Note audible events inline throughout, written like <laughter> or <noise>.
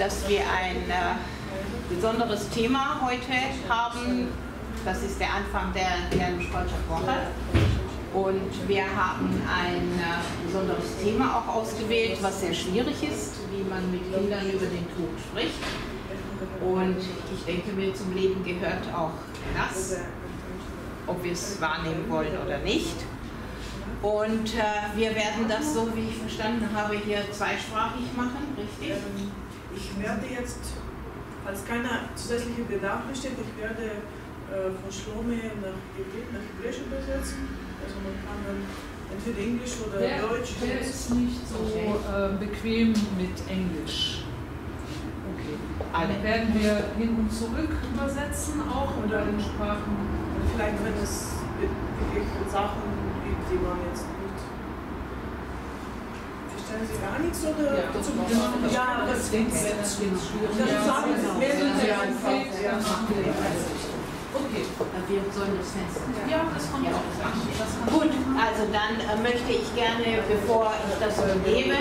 dass wir ein äh, besonderes Thema heute haben. Das ist der Anfang der Janusz Woche. Und wir haben ein äh, besonderes Thema auch ausgewählt, was sehr schwierig ist, wie man mit Kindern über den Tod spricht. Und ich denke mir, zum Leben gehört auch das, ob wir es wahrnehmen wollen oder nicht. Und äh, wir werden das, so wie ich verstanden habe, hier zweisprachig machen, richtig? Ich werde jetzt, falls keiner zusätzliche Bedarf besteht, ich werde äh, von Schlome nach, nach Hebräisch übersetzen. Also man kann dann entweder Englisch oder der, Deutsch. Der ist nicht so Okay. äh, bequem mit Englisch. Okay. Alle. Dann werden wir hin und zurück übersetzen auch oder in Sprachen. Vielleicht, wenn es wirklich Sachen gibt, die man jetzt Verstehen Sie gar nichts oder? Ja, das Zum- wir. ja, das das jetzt schwierig ist, sagen Sie es ja, ja, einfach, ja. dann machen wir das. Okay. Wir sollen das Fenster. Ja, das kommt Ja. auch. Das Gut, also dann äh, möchte ich gerne, bevor ich das übergebe,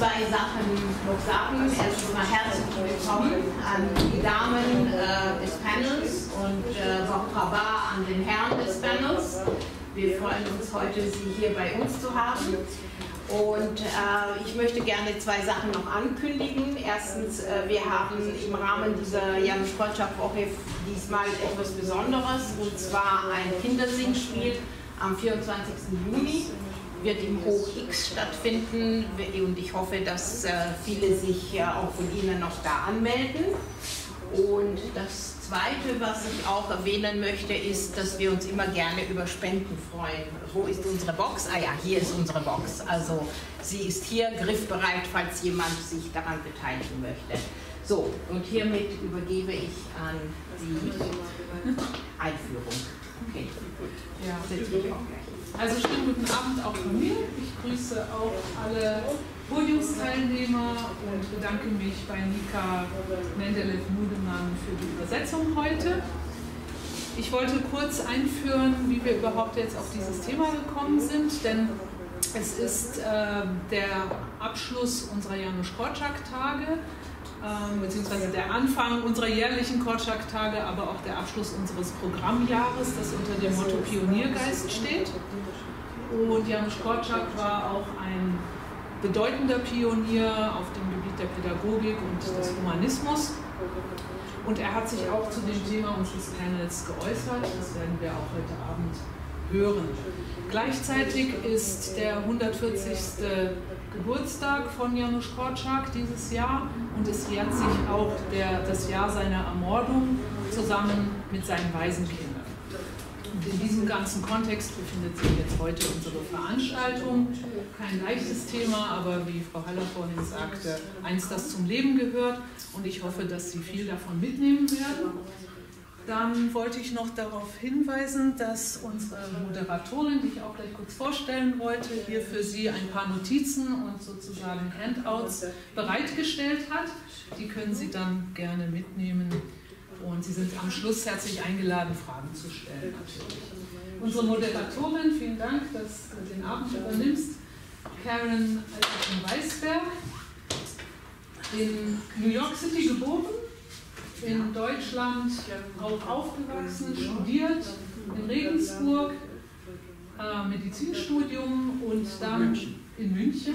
zwei Sachen noch sagen. Erstens mal herzlich willkommen an die Damen äh, des Panels und äh, Marhaba an den Herren des Panels. Wir freuen uns heute, Sie hier bei uns zu haben. Und äh, ich möchte gerne zwei Sachen noch ankündigen. Erstens, äh, wir haben im Rahmen dieser Janusz Woche diesmal etwas Besonderes, und zwar ein Kindersingspiel am 24. Juni wird im Hoch X stattfinden und ich hoffe, dass äh, viele sich äh, auch von Ihnen noch da anmelden. Und das Zweite, was ich auch erwähnen möchte, ist, dass wir uns immer gerne über Spenden freuen. Wo ist unsere Box? Ah ja, hier ist unsere Box. Also sie ist hier griffbereit, falls jemand sich daran beteiligen möchte. So, und hiermit übergebe ich an die Einführung. Okay, Ja. auch gleich. Also schönen guten Abend auch von mir. Ich grüße auch alle Podiumsteilnehmer und bedanke mich bei Nika Mendelev-Mudemann für die Übersetzung heute. Ich wollte kurz einführen, wie wir überhaupt jetzt auf dieses Thema gekommen sind, denn es ist äh, der Abschluss unserer Janusz Korczak-Tage, ähm, beziehungsweise der Anfang unserer jährlichen Korczak-Tage, aber auch der Abschluss unseres Programmjahres, das unter dem Motto Pioniergeist steht. Und Janusz Korczak war auch ein bedeutender Pionier auf dem Gebiet der Pädagogik und des Humanismus. Und er hat sich auch zu dem Thema unseres Panels geäußert. Das werden wir auch heute Abend hören. Gleichzeitig ist der 140. Geburtstag von Janusz Korczak dieses Jahr und es jährt sich auch der, das Jahr seiner Ermordung zusammen mit seinen Waisenkindern. In diesem ganzen Kontext befindet sich jetzt heute unsere Veranstaltung. Kein leichtes Thema, aber wie Frau Haller vorhin sagte, eins, das zum Leben gehört. Und ich hoffe, dass Sie viel davon mitnehmen werden. Dann wollte ich noch darauf hinweisen, dass unsere Moderatorin, die ich auch gleich kurz vorstellen wollte, hier für Sie ein paar Notizen und sozusagen Handouts bereitgestellt hat. Die können Sie dann gerne mitnehmen und Sie sind am Schluss herzlich eingeladen, Fragen zu stellen. Natürlich. Unsere Moderatorin, vielen Dank, dass du den Abend übernimmst, Karen Weisberg, in New York City geboren, in Deutschland auch aufgewachsen, studiert, in Regensburg, äh, Medizinstudium und dann in München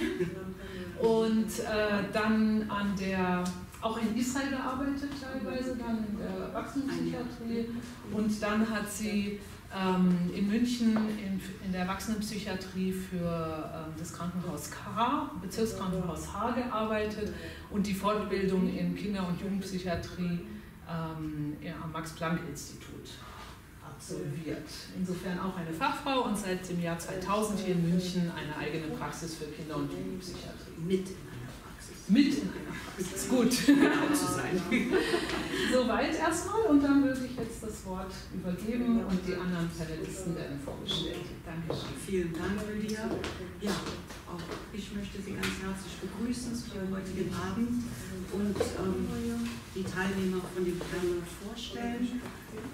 und äh, dann an der auch in Israel gearbeitet teilweise, dann in der Erwachsenenpsychiatrie und dann hat sie ähm, in München in, in der Erwachsenenpsychiatrie für ähm, das Krankenhaus H, Bezirkskrankenhaus H gearbeitet und die Fortbildung in Kinder- und Jugendpsychiatrie ähm, am Max-Planck-Institut absolviert. Insofern auch eine Fachfrau und seit dem Jahr 2000 hier in München eine eigene Praxis für Kinder- und Jugendpsychiatrie. Mit. Mit Praxis. Gut. Genau <laughs> zu sein. Soweit erstmal und dann würde ich jetzt das Wort übergeben und die anderen Panelisten werden vorgestellt. Dankeschön. Vielen Dank, Lydia. Ja, auch ich möchte Sie ganz herzlich begrüßen zu Ihrem heutigen Abend und ähm, die Teilnehmer von dem Panel vorstellen.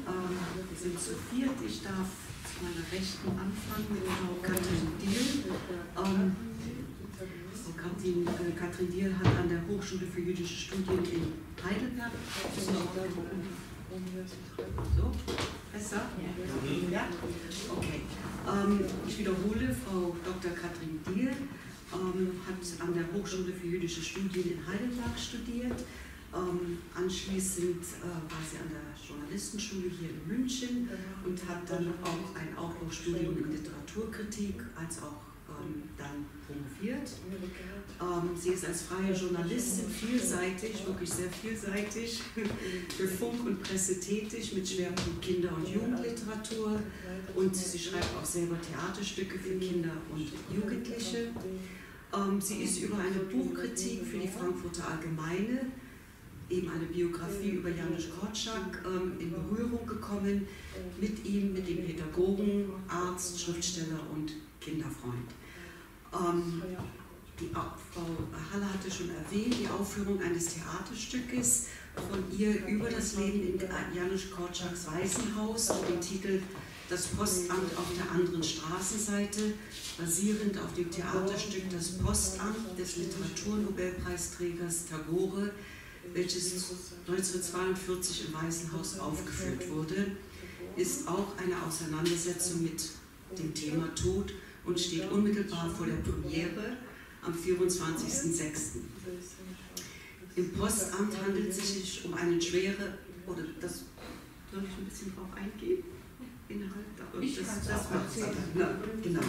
Ähm, wir sind zu viert. Ich darf zu meiner Rechten anfangen mit Frau Katrin Diel. Ähm, Katrin, äh, Katrin Diel hat an der Hochschule für jüdische Studien in Heidelberg. So, besser? Ja? Okay. Ähm, ich wiederhole, Frau Dr. Katrin Diel ähm, hat an der Hochschule für jüdische Studien in Heidelberg studiert. Ähm, anschließend äh, war sie an der Journalistenschule hier in München und hat dann auch ein Aufbaustudium in Literaturkritik als auch ähm, dann promoviert. Ähm, sie ist als freie Journalistin vielseitig, wirklich sehr vielseitig, <laughs> für Funk und Presse tätig mit Schwerpunkt Kinder- und Jugendliteratur und sie schreibt auch selber Theaterstücke für Kinder und Jugendliche. Ähm, sie ist über eine Buchkritik für die Frankfurter Allgemeine, eben eine Biografie über Janusz Korczak, ähm, in Berührung gekommen mit ihm, mit dem Pädagogen, Arzt, Schriftsteller und Kinderfreund. Frau Halle hatte schon erwähnt, die Aufführung eines Theaterstückes von ihr über das Leben in Janusz Korczaks Waisenhaus mit dem Titel Das Postamt auf der anderen Straßenseite, basierend auf dem Theaterstück Das Postamt des Literaturnobelpreisträgers Tagore, welches 1942 im Waisenhaus aufgeführt wurde, ist auch eine Auseinandersetzung mit dem Thema Tod und steht unmittelbar vor der Premiere am 24.06. Im Postamt handelt es sich um eine schwere, oder das soll ich ein bisschen drauf eingehen? Ich das, das macht. Ja, genau.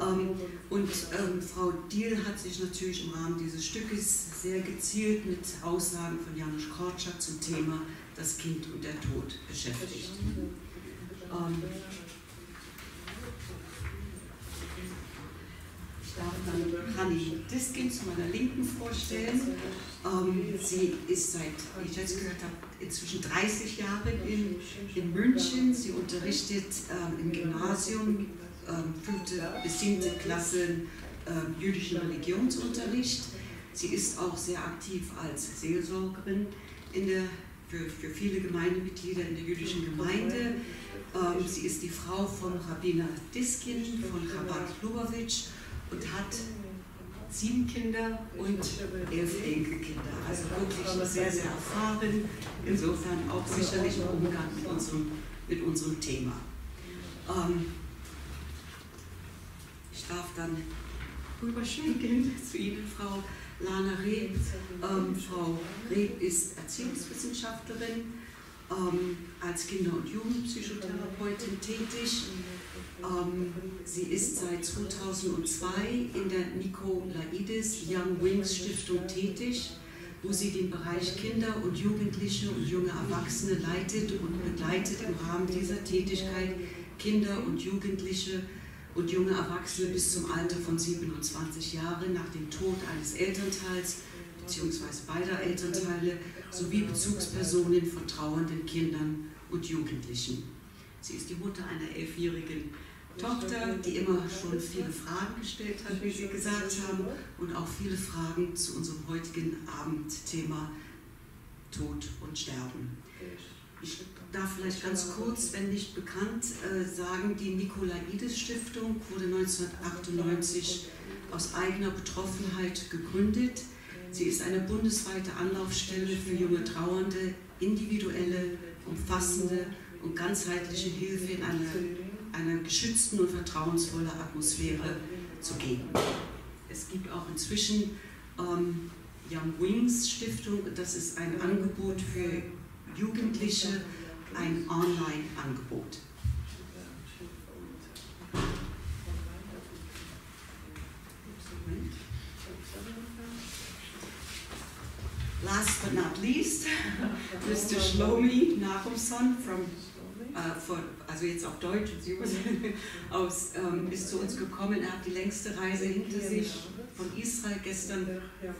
Ähm, und ähm, Frau Diel hat sich natürlich im Rahmen dieses Stückes sehr gezielt mit Aussagen von Janusz Korczak zum Thema das Kind und der Tod beschäftigt. Ähm, darf dann Hanni Diskin zu meiner Linken vorstellen. Ähm, sie ist seit, wie ich jetzt gehört habe, inzwischen 30 Jahre in, in München. Sie unterrichtet ähm, im Gymnasium, ähm, fünfte bis siebte Klasse ähm, jüdischen Religionsunterricht. Sie ist auch sehr aktiv als Seelsorgerin in der, für, für viele Gemeindemitglieder in der jüdischen Gemeinde. Ähm, sie ist die Frau von Rabbiner Diskin von Chabad Lubavitch und hat sieben Kinder und elf Enkelkinder. Also wirklich sehr, sehr erfahren. Insofern auch sicherlich im Umgang mit unserem, mit unserem Thema. Ähm, ich darf dann rüberschwenken zu Ihnen, Frau Lana Reb. Ähm, Frau Reb ist Erziehungswissenschaftlerin, ähm, als Kinder- und Jugendpsychotherapeutin tätig. Ähm, sie ist seit 2002 in der Nikolaides Young Wings Stiftung tätig, wo sie den Bereich Kinder und Jugendliche und junge Erwachsene leitet und begleitet im Rahmen dieser Tätigkeit Kinder und Jugendliche und junge Erwachsene bis zum Alter von 27 Jahren nach dem Tod eines Elternteils bzw. beider Elternteile sowie Bezugspersonen von trauernden Kindern und Jugendlichen. Sie ist die Mutter einer elfjährigen Tochter, die immer schon viele Fragen gestellt hat, wie Sie gesagt haben, und auch viele Fragen zu unserem heutigen Abendthema Tod und Sterben. Ich darf vielleicht ganz kurz, wenn nicht bekannt, äh, sagen, die Nikolaides Stiftung wurde 1998 aus eigener Betroffenheit gegründet. Sie ist eine bundesweite Anlaufstelle für junge Trauernde, individuelle, umfassende und ganzheitliche Hilfe in einer, einer geschützten und vertrauensvollen Atmosphäre zu geben. Es gibt auch inzwischen ähm, Young Wings Stiftung, das ist ein Angebot für Jugendliche, ein Online-Angebot. Last but not least, Mr. Shlomi Nachumson from, äh, von, also jetzt auf Deutsch, <laughs> aus, ähm, ist zu uns gekommen. Er hat die längste Reise hinter sich von Israel gestern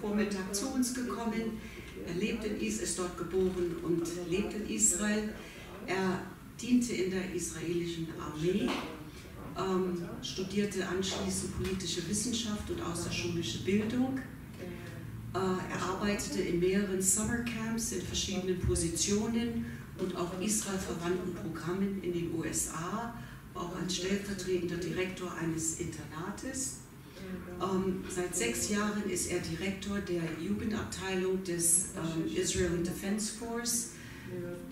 Vormittag zu uns gekommen. Er lebt in Israel, ist dort geboren und lebt in Israel. Er diente in der israelischen Armee, ähm, studierte anschließend politische Wissenschaft und außerschulische Bildung. Äh, er arbeitete in mehreren Summercamps in verschiedenen Positionen und auch Israel-verwandten Programmen in den USA, auch als stellvertretender Direktor eines Internates. Ähm, seit sechs Jahren ist er Direktor der Jugendabteilung des ähm, Israel Defense Force,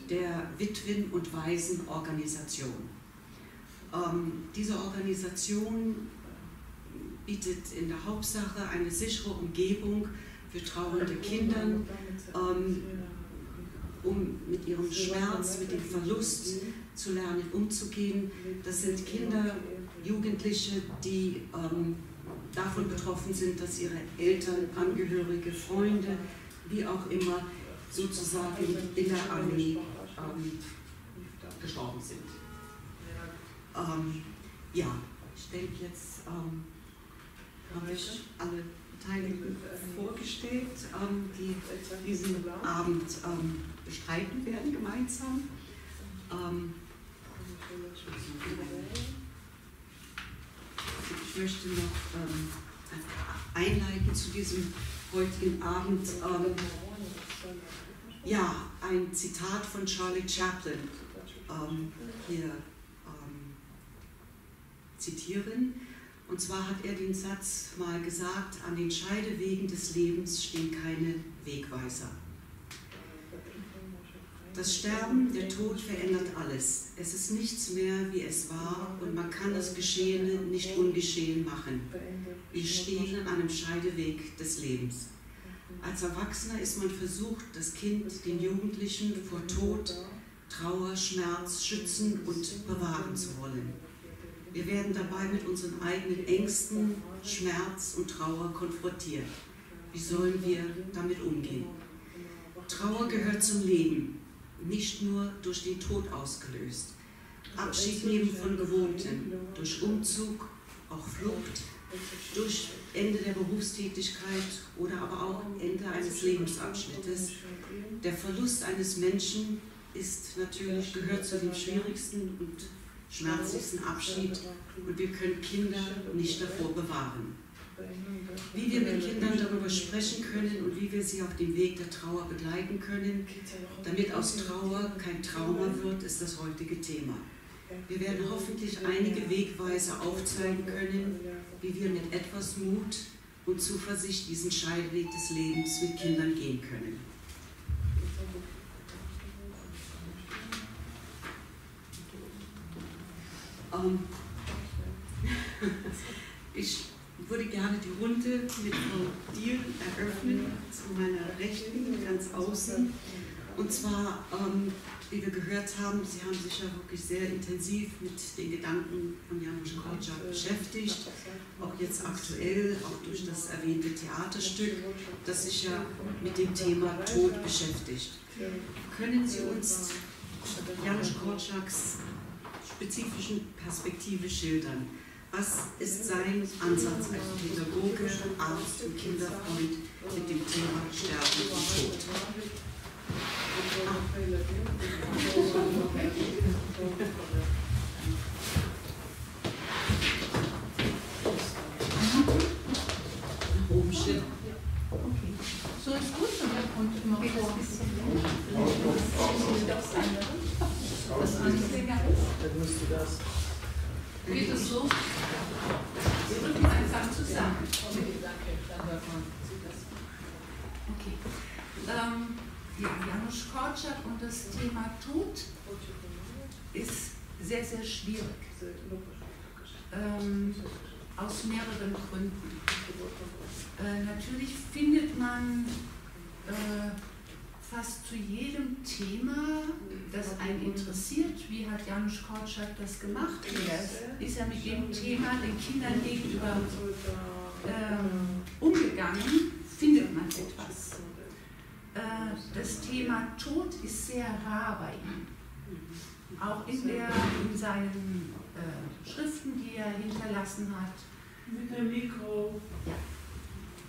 der Witwen- und Waisenorganisation. Ähm, diese Organisation bietet in der Hauptsache eine sichere Umgebung trauernde Kinder, ähm, um mit ihrem Schmerz, mit dem Verlust zu lernen, umzugehen. Das sind Kinder, Jugendliche, die ähm, davon betroffen sind, dass ihre Eltern, Angehörige, Freunde, wie auch immer, sozusagen in der Armee ähm, gestorben sind. Ähm, ja, ich denke, jetzt ähm, habe ich alle Beteiligten vorgestellt, ähm, die diesen Abend ähm, bestreiten werden gemeinsam. Ähm, ich möchte noch einleiten zu diesem heutigen Abend. Ja, ein Zitat von Charlie Chaplin hier zitieren. Und zwar hat er den Satz mal gesagt, an den Scheidewegen des Lebens stehen keine Wegweiser. Das Sterben, der Tod verändert alles. Es ist nichts mehr, wie es war, und man kann das Geschehene nicht ungeschehen machen. Wir stehen an einem Scheideweg des Lebens. Als Erwachsener ist man versucht, das Kind, den Jugendlichen vor Tod, Trauer, Schmerz schützen und bewahren zu wollen. Wir werden dabei mit unseren eigenen Ängsten, Schmerz und Trauer konfrontiert. Wie sollen wir damit umgehen? Trauer gehört zum Leben, nicht nur durch den Tod ausgelöst. Abschied nehmen von Gewohnten, durch Umzug, auch Flucht, durch Ende der Berufstätigkeit oder aber auch Ende eines Lebensabschnittes. Der Verlust eines Menschen ist natürlich, gehört zu dem schwierigsten und schmerzlichsten Abschied und wir können Kinder nicht davor bewahren. Wie wir mit Kindern darüber sprechen können und wie wir sie auf dem Weg der Trauer begleiten können, damit aus Trauer kein Trauma wird, ist das heutige Thema. Wir werden hoffentlich einige Wegweise aufzeigen können, wie wir mit etwas Mut und Zuversicht diesen Scheideweg des Lebens mit Kindern gehen können. Ähm, ich würde gerne die Runde mit Frau Diel eröffnen, zu meiner Rechten, ganz außen. Und zwar, ähm, wie wir gehört haben, Sie haben sich ja wirklich sehr intensiv mit den Gedanken von Janusz Korczak beschäftigt, auch jetzt aktuell, auch durch das erwähnte Theaterstück, das sich ja mit dem Thema Tod beschäftigt. Können Sie uns Janusz Korczaks spezifischen Perspektive schildern? Was ist sein Ansatz als Pädagoge, Arzt und Kinderfreund mit dem Thema Sterben und Tod? Oben steht. So ist gut und immer vor. Das Anfänger Dann müsste das. Geht es so? Wir drücken einfach zusammen. Okay, danke. Dann hört man das. Okay. Ähm, ja, Janusz Korczak und das Thema Tod ist sehr, sehr schwierig. Ähm, aus mehreren Gründen. Äh, natürlich findet man äh, fast zu jedem Thema, das einen interessiert, wie hat Janusz Korczak das gemacht, er ist ja mit dem Thema den Kindern gegenüber ähm, umgegangen, findet man etwas. Äh, das Thema Tod ist sehr rar bei ihm. Auch in, der, in seinen äh, Schriften, die er hinterlassen hat. Mit dem Mikro.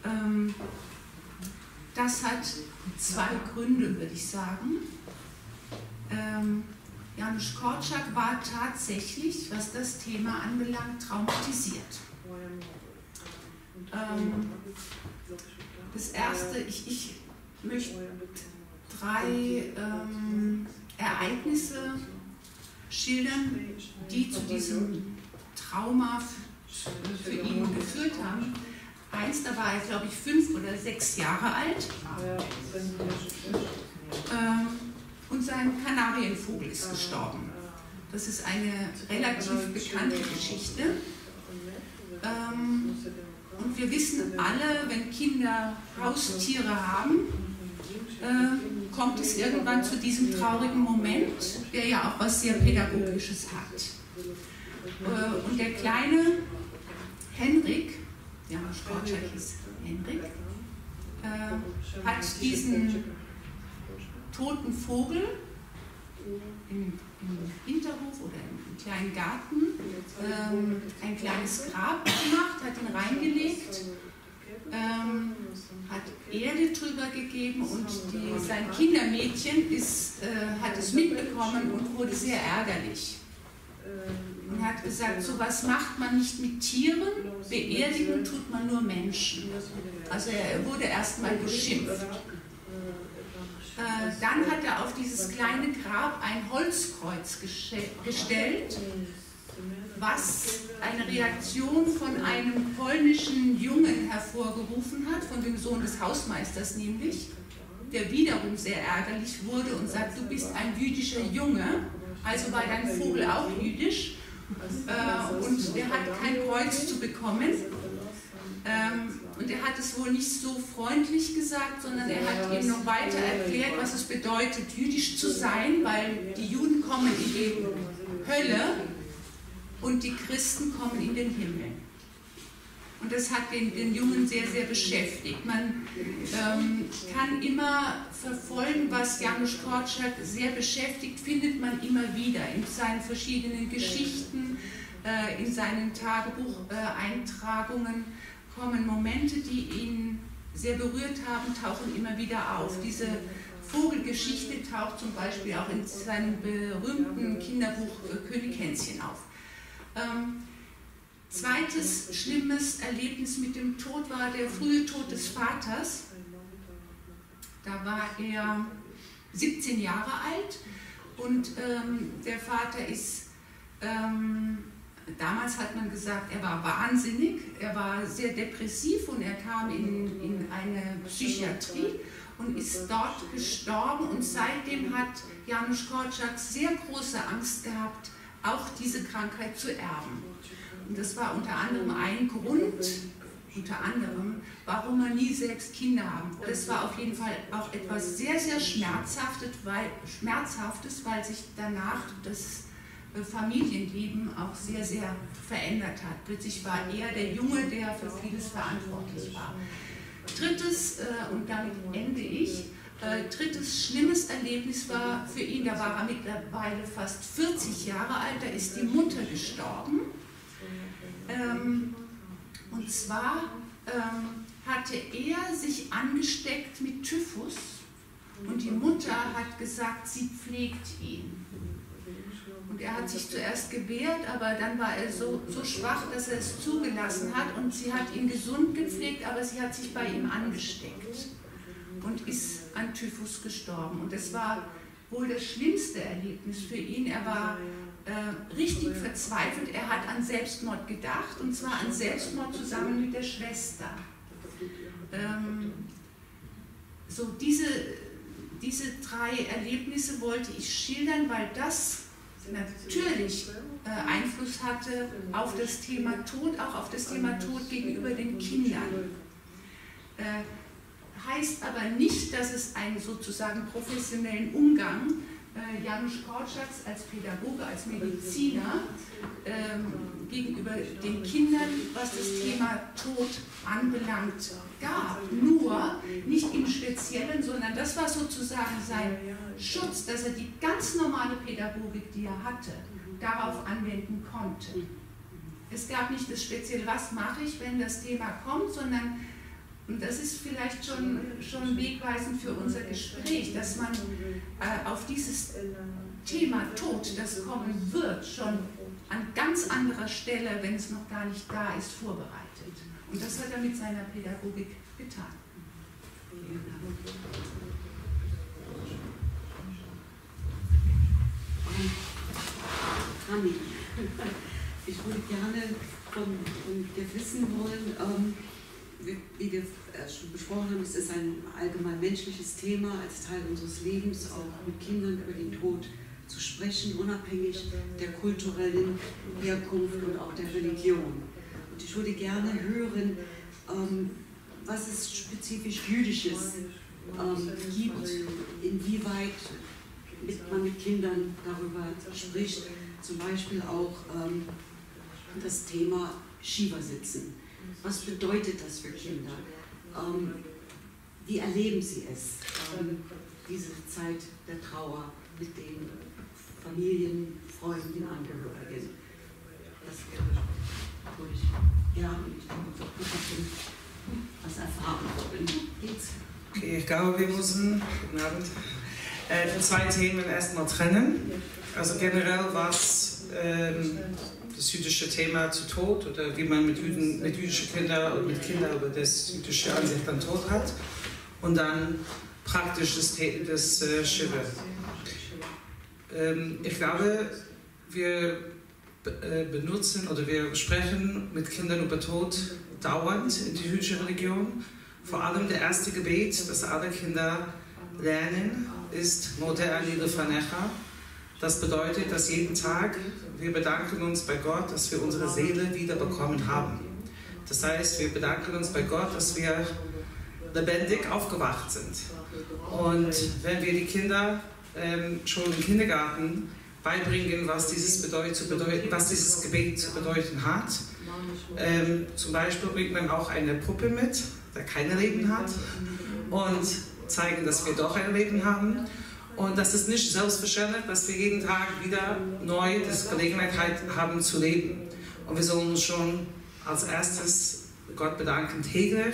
Ähm, das hat zwei Gründe, würde ich sagen. Ähm, Janusz Korczak war tatsächlich, was das Thema anbelangt, traumatisiert. Ähm, das erste, ich, ich möchte drei ähm, Ereignisse schildern, die zu diesem Trauma für ihn geführt haben. Eins, da war er, glaube ich, fünf oder sechs Jahre alt. Ähm, und sein Kanarienvogel ist gestorben. Das ist eine relativ bekannte Geschichte. Ähm, und wir wissen alle, wenn Kinder Haustiere haben, äh, kommt es irgendwann zu diesem traurigen Moment, der ja auch was sehr Pädagogisches hat. Äh, und der kleine Henrik, ja, Sportler hieß Henrik, äh, hat diesen toten Vogel im, im Hinterhof oder im kleinen Garten ähm, ein kleines Grab gemacht, hat ihn reingelegt, ähm, hat Erde drüber gegeben und die, sein Kindermädchen ist, äh, hat es mitbekommen und wurde sehr ärgerlich. Und hat gesagt, so was macht man nicht mit Tieren, beerdigen tut man nur Menschen. Also er wurde erstmal beschimpft. Äh, dann hat er auf dieses kleine Grab ein Holzkreuz gestellt, was eine Reaktion von einem polnischen Jungen hervorgerufen hat, von dem Sohn des Hausmeisters nämlich, der wiederum sehr ärgerlich wurde und sagt, du bist ein jüdischer Junge, also war dein Vogel auch jüdisch äh, und der hat kein Kreuz zu bekommen. Ähm, und er hat es wohl nicht so freundlich gesagt, sondern er hat ihm noch weiter erklärt, was es bedeutet, jüdisch zu sein, weil die Juden kommen in die Hölle und die Christen kommen in den Himmel. Und das hat den, den Jungen sehr, sehr beschäftigt. Man ähm, kann immer verfolgen, was Janusz Korczak sehr beschäftigt, findet man immer wieder in seinen verschiedenen Geschichten, äh, in seinen Tagebucheintragungen kommen Momente, die ihn sehr berührt haben, tauchen immer wieder auf. Diese Vogelgeschichte taucht zum Beispiel auch in seinem berühmten Kinderbuch äh, König Hänschen auf. Ähm, zweites schlimmes Erlebnis mit dem Tod war der frühe Tod des Vaters. Da war er 17 Jahre alt und ähm, der Vater ist ähm, Damals hat man gesagt, er war wahnsinnig, er war sehr depressiv und er kam in, in eine Psychiatrie und ist dort gestorben. Und seitdem hat Janusz Korczak sehr große Angst gehabt, auch diese Krankheit zu erben. Und das war unter anderem ein Grund, unter anderem, warum er nie selbst Kinder haben. Das war auf jeden Fall auch etwas sehr, sehr Schmerzhaftes, weil, Schmerzhaftes, weil sich danach das Familienleben auch sehr, sehr verändert hat. Plötzlich war er der Junge, der für vieles verantwortlich war. Drittes, äh, und damit ende ich, äh, drittes schlimmes Erlebnis war für ihn, da war er mittlerweile fast 40 Jahre alt, da ist die Mutter gestorben. Ähm, und zwar ähm, hatte er sich angesteckt mit Typhus und die Mutter hat gesagt, sie pflegt ihn. Und er hat sich zuerst gewehrt, aber dann war er so, so schwach, dass er es zugelassen hat und sie hat ihn gesund gepflegt, aber sie hat sich bei ihm angesteckt und ist an Typhus gestorben. Und das war wohl das schlimmste Erlebnis für ihn. Er war äh, richtig verzweifelt. Er hat an Selbstmord gedacht und zwar an Selbstmord zusammen mit der Schwester. Ähm, so diese, diese drei Erlebnisse wollte ich schildern, weil das natürlich äh, Einfluss hatte auf das Thema Tod, auch auf das Thema Tod gegenüber den Kindern. Äh, heißt aber nicht, dass es einen sozusagen professionellen Umgang äh, Janusz Korczaks als Pädagoge, als Mediziner ähm, gegenüber den Kindern, was das Thema Tod anbelangt, gab. Nur nicht im Speziellen, sondern das war sozusagen sein Schutz, dass er die ganz normale Pädagogik, die er hatte, darauf anwenden konnte. Es gab nicht das Spezielle, was mache ich, wenn das Thema kommt, sondern Und das ist vielleicht schon, schon wegweisend für unser Gespräch, dass man äh, auf dieses Thema Tod, das kommen wird, schon an ganz anderer Stelle, wenn es noch gar nicht da ist, vorbereitet. Und das hat er mit seiner Pädagogik getan. <laughs> Ich würde gerne von, von dir wissen wollen, ähm, wie, wir äh, schon besprochen haben, es ist ein allgemein menschliches Thema als Teil unseres Lebens, auch mit Kindern über den Tod zu sprechen, unabhängig der kulturellen Herkunft und auch der Religion. Und ich würde gerne hören, ähm, was es spezifisch Jüdisches ähm, gibt, inwieweit man mit Kindern darüber spricht, zum Beispiel auch ähm, das Thema Shiva-Sitzen. Was bedeutet das für Kinder? Ähm, wie erleben sie es, ähm, diese Zeit der Trauer mit den Familien, Freunden, Angehörigen? Das würde ich gerne was erfahren wollen. Geht's? Okay, ich glaube, wir müssen guten Abend, äh, zwei Themen erstmal trennen. Also generell, was ähm, das jüdische Thema zu Tod oder wie man mit, Jüden, mit jüdischen Kindern und mit Kindern über das jüdische Ansicht an Tod hat. Und dann praktisch das, das äh. Ähm, ich glaube, wir äh, benutzen oder wir sprechen mit Kindern über Tod dauernd in die jüdische Religion. Vor allem der erste Gebet, das alle Kinder lernen, ist Moder Ali Lefanecha. Das bedeutet, dass jeden Tag wir bedanken uns bei Gott, dass wir unsere Seele wiederbekommen haben. Das heißt, wir bedanken uns bei Gott, dass wir lebendig aufgewacht sind. Und wenn wir die Kinder ähm, schon im Kindergarten beibringen, was dieses, bedeut, bedeuten, was dieses Gebet zu bedeuten hat, ähm, zum Beispiel bringt man auch eine Puppe mit, der kein Leben hat, und zeigen, dass wir doch ein Leben haben. Und das ist nicht selbstverständlich, dass wir jeden Tag wieder neu die Gelegenheit haben zu leben. Und wir sollen uns schon als erstes Gott bedanken täglich,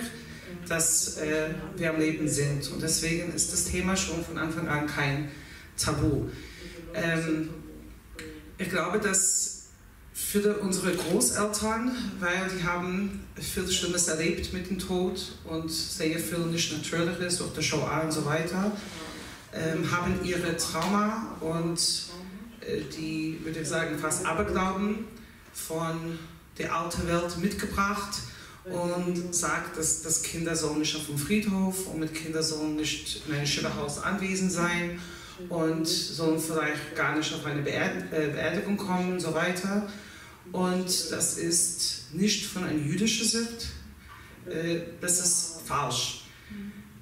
dass äh, wir am Leben sind. Und deswegen ist das Thema schon von Anfang an kein Tabu. Ähm, ich glaube, dass für unsere Großeltern, weil die haben viel Schlimmes erlebt mit dem Tod und sehr viel nicht Natürliches durch die Shoah und so weiter, ähm, haben ihre Trauma und äh, die, würde ich sagen, fast Aberglauben von der alten Welt mitgebracht und sagt, dass, dass Kinder sollen nicht auf dem Friedhof und mit Kindern sollen nicht in einem Schillerhaus anwesend sein und sollen vielleicht gar nicht auf eine äh, Beerdigung kommen und so weiter. Und das ist nicht von einer jüdischen Sicht, äh, das ist falsch.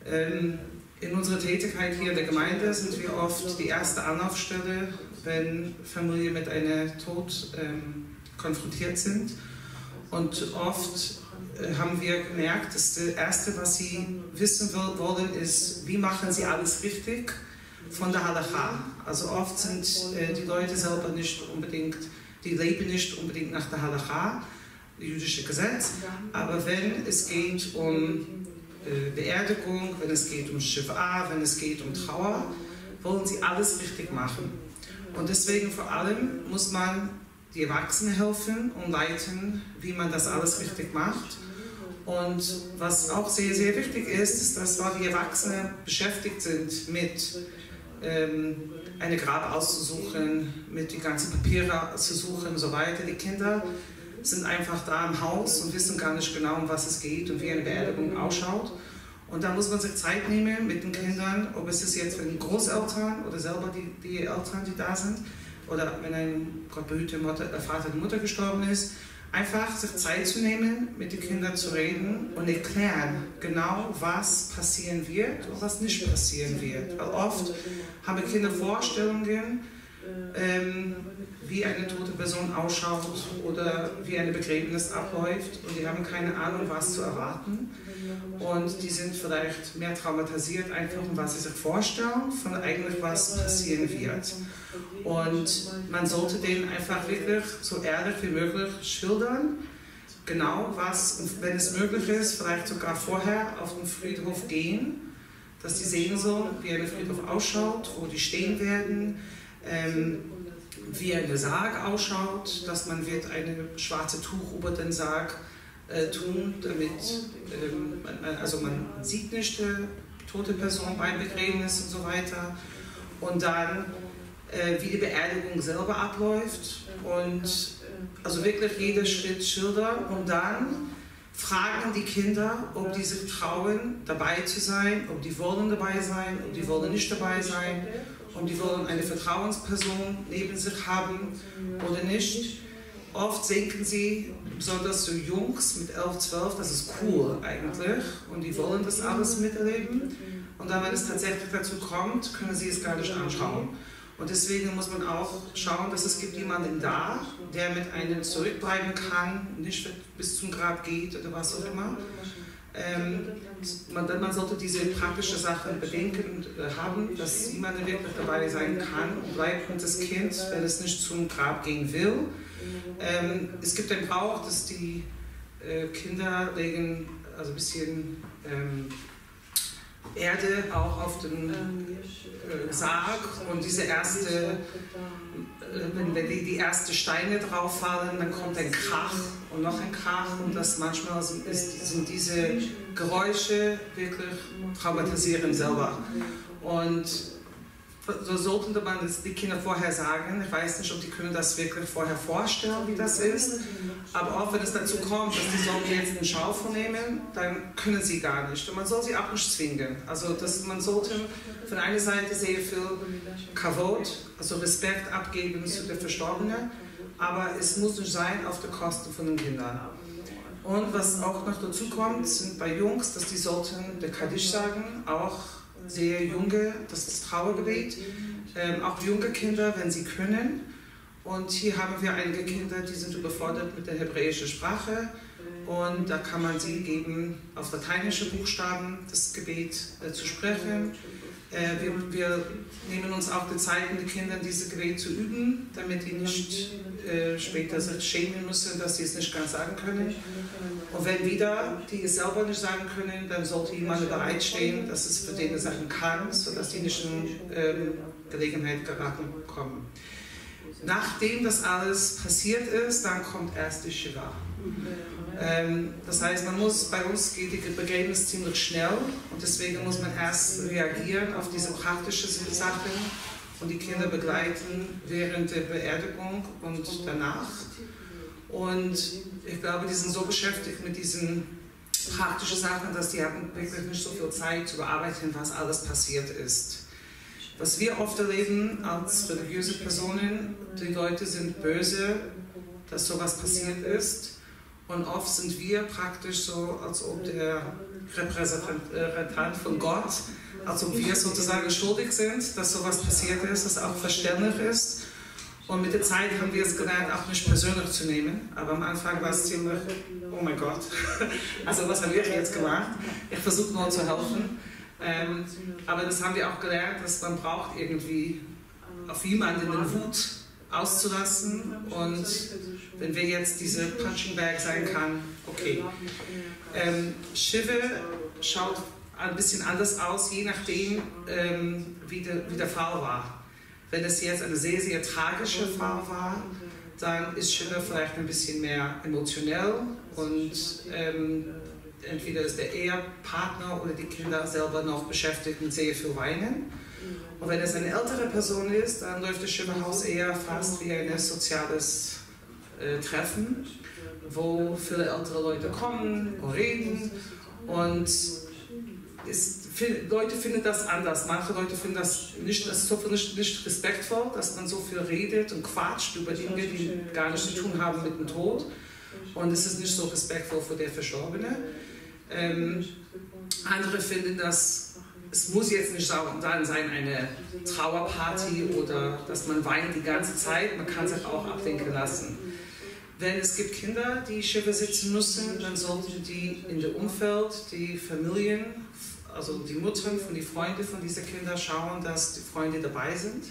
Ähm, in unserer Tätigkeit hier in der Gemeinde sind wir oft die erste Anlaufstelle, wenn Familien mit einem Tod ähm, konfrontiert sind. Und oft äh, haben wir gemerkt, dass das Erste, was sie wissen wollen, ist, wie machen sie alles richtig von der Halacha. Also oft sind äh, die Leute selber nicht unbedingt, die leben nicht unbedingt nach der Halacha, jüdische Gesetz, aber wenn es geht um Beerdigung, wenn es geht um Shiva, wenn es geht um Trauer, wollen sie alles richtig machen. Und deswegen vor allem muss man die Erwachsenen helfen und leiten, wie man das alles richtig macht. Und was auch sehr, sehr wichtig ist, ist, dass die Erwachsenen beschäftigt sind mit ähm, eine Grab auszusuchen, mit die ganzen Papiere zu suchen und so weiter. Die Kinder sind einfach da im Haus und wissen gar nicht genau, um was es geht und wie eine Beerdigung ausschaut. Und da muss man sich Zeit nehmen mit den Kindern, ob es ist jetzt für die Großeltern oder selber die, die Eltern, die da sind, oder wenn ein Gott behüte Mutter, der Vater die Mutter gestorben ist, einfach sich Zeit zu nehmen, mit den Kindern zu reden und erklären genau, was passieren wird und was nicht passieren wird. Weil oft haben Kinder Vorstellungen, ähm, wie eine tote Person ausschaut oder wie eine Begräbnis abläuft und die haben keine Ahnung, was zu erwarten. Und die sind vielleicht mehr traumatisiert, einfach um was sie sich vorstellen, von eigentlich was passieren wird. Und man sollte denen einfach wirklich so ehrlich wie möglich schildern, genau, was, wenn es möglich ist, vielleicht sogar vorher auf den Friedhof gehen, dass die sehen sollen, wie ein Friedhof ausschaut, wo die stehen werden, ähm, wie ein Sarg ausschaut, dass man wird eine schwarze Tuch über den Sarg äh, tun, damit ähm, also man sieht nicht die tote Person beim Begräbnis und so weiter. Und dann, äh, wie die Beerdigung selber abläuft und also wirklich jeder Schritt schildern und dann fragen die Kinder, ob die sich trauen, dabei zu sein, ob die wollen dabei sein, ob die wollen nicht dabei sein, ob die wollen eine Vertrauensperson neben sich haben oder nicht. Oft denken sie, besonders so Jungs mit 11, 12, das ist cool eigentlich und die wollen das alles miterleben. Und dann, wenn es tatsächlich dazu kommt, können sie es gar nicht anschauen. Und deswegen muss man auch schauen, dass es gibt jemanden da, der mit einem zurückbleiben kann, nicht bis zum Grab geht oder was auch immer. Ähm, man, man, sollte diese praktische Sache bedenken äh, haben, dass jemand wirklich dabei sein kann und bleibt und das Kind, wenn es nicht zum Grab gehen will. Ähm, es gibt einen Brauch, dass die äh, Kinder legen also ein bisschen ähm, Erde auch auf den äh, Sarg und diese erste, wenn, wenn die, die ersten Steine drauf fallen, dann kommt ein Krach und noch ein Krach und das manchmal sind, ist, sind diese Geräusche wirklich traumatisierend selber. Und so sollten man das die Kinder vorher sagen. Ich weiß nicht, ob die können das wirklich vorher vorstellen, wie das ist. Aber auch wenn es dazu kommt, dass die sollen jetzt einen Schaufel nehmen, dann können sie gar nicht. Und man soll sie auch nicht zwingen. Also dass man sollte von einer Seite sehr viel Kavot, also Respekt abgeben zu den Verstorbenen, aber es muss nicht sein auf der Kosten von den Kindern. Und was auch noch dazu kommt, sind bei Jungs, dass die sollten der Kaddisch sagen, auch sehr junge, das ist Trauergebet, ähm, auch junge Kinder, wenn sie können. Und hier haben wir einige Kinder, die sind überfordert mit der hebräischen Sprache. Und da kann man sie geben, auf lateinische Buchstaben das Gebet äh, zu sprechen. Äh, wir, wir, nehmen uns auch die Zeit, den Kindern dieses Gebet zu üben, damit die nicht äh, später sich schämen müssen, dass sie es nicht ganz sagen können. Und wenn wieder die es selber nicht sagen können, dann sollte jemand bereitstehen, dass es für den sagen kann, sodass die nicht in ähm, Gelegenheit geraten kommen. Nachdem das alles passiert ist, dann kommt erst die Shiva. Ähm, das heißt, man muss, bei uns geht die Begräbnis ziemlich schnell und deswegen muss man erst reagieren auf diese praktischen Sachen und die Kinder begleiten während der Beerdigung und danach. Und ich glaube, die sind so beschäftigt mit diesen praktischen Sachen, dass die haben wirklich nicht so viel Zeit zu bearbeiten, was alles passiert ist. Was wir oft erleben als religiöse Personen, die Leute sind böse, dass sowas passiert ist. Und oft sind wir praktisch so, als ob der Repräsentant von Gott, als ob wir sozusagen schuldig sind, dass sowas passiert ist, das auch verständlich ist. Und mit der Zeit haben wir es gelernt, auch nicht persönlich zu nehmen. Aber am Anfang war es ziemlich, oh mein Gott, <laughs> also was haben wir jetzt gemacht? Ich versuche nur zu helfen. Ähm, aber das haben wir auch gelernt, dass man braucht irgendwie auf jemanden den Wut auszulassen und wenn wir jetzt diese Punching Bag sein kann, okay. Ähm, Schiffe schaut ein bisschen anders aus, je nachdem, ähm, wie, der, wie der Fall war. Wenn es jetzt eine sehr, sehr tragische Fall war, dann ist Schiller vielleicht ein bisschen mehr emotionell und ähm, entweder ist der Ehepartner oder die Kinder selber noch beschäftigt mit sehr viel Weinen. Und wenn es eine ältere Person ist, dann läuft das Schillerhaus eher fast wie ein soziales äh, Treffen, wo viele ältere Leute kommen und reden. Und ist, Leute finden das anders. Manche Leute finden das nicht, das so nicht, nicht respektvoll, dass man so viel redet und quatscht über Dinge, die gar nichts zu tun haben mit dem Tod. Und es ist nicht so respektvoll für den Verstorbene. Ähm, andere finden das, es muss jetzt nicht dann sein eine Trauerparty oder dass man weint die ganze Zeit, man kann sich auch abdenken lassen. Wenn es gibt Kinder, die Schiffe sitzen müssen, dann sollten die in dem Umfeld, die Familien, also die Muttern von die Freunde von diesen Kindern schauen, dass die Freunde dabei sind.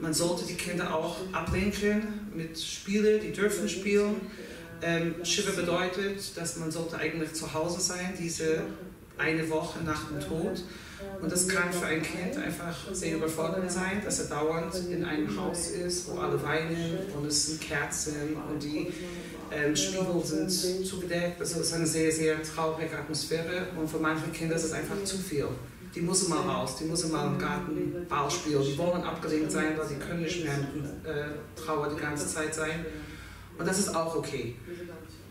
Man sollte die Kinder auch ablenken mit Spielen, die dürfen spielen Ähm, Shiva bedeutet, dass man sollte eigentlich zu Hause sein, diese eine Woche nach dem Tod. Und das kann für ein Kind einfach sehr überfordernd sein, dass er dauernd in einem Haus ist, wo alle weinen und es sind Kerzen und die ähm, Spiegel sind zugedeckt. Also es ist eine sehr, sehr traurige Atmosphäre und für manche Kinder ist es einfach zu viel. Die müssen mal raus, die müssen mal im Garten Ball spielen, die wollen abgelenkt sein, weil sie können nicht mehr mit äh, Trauer die ganze Zeit sein. Und das ist auch okay.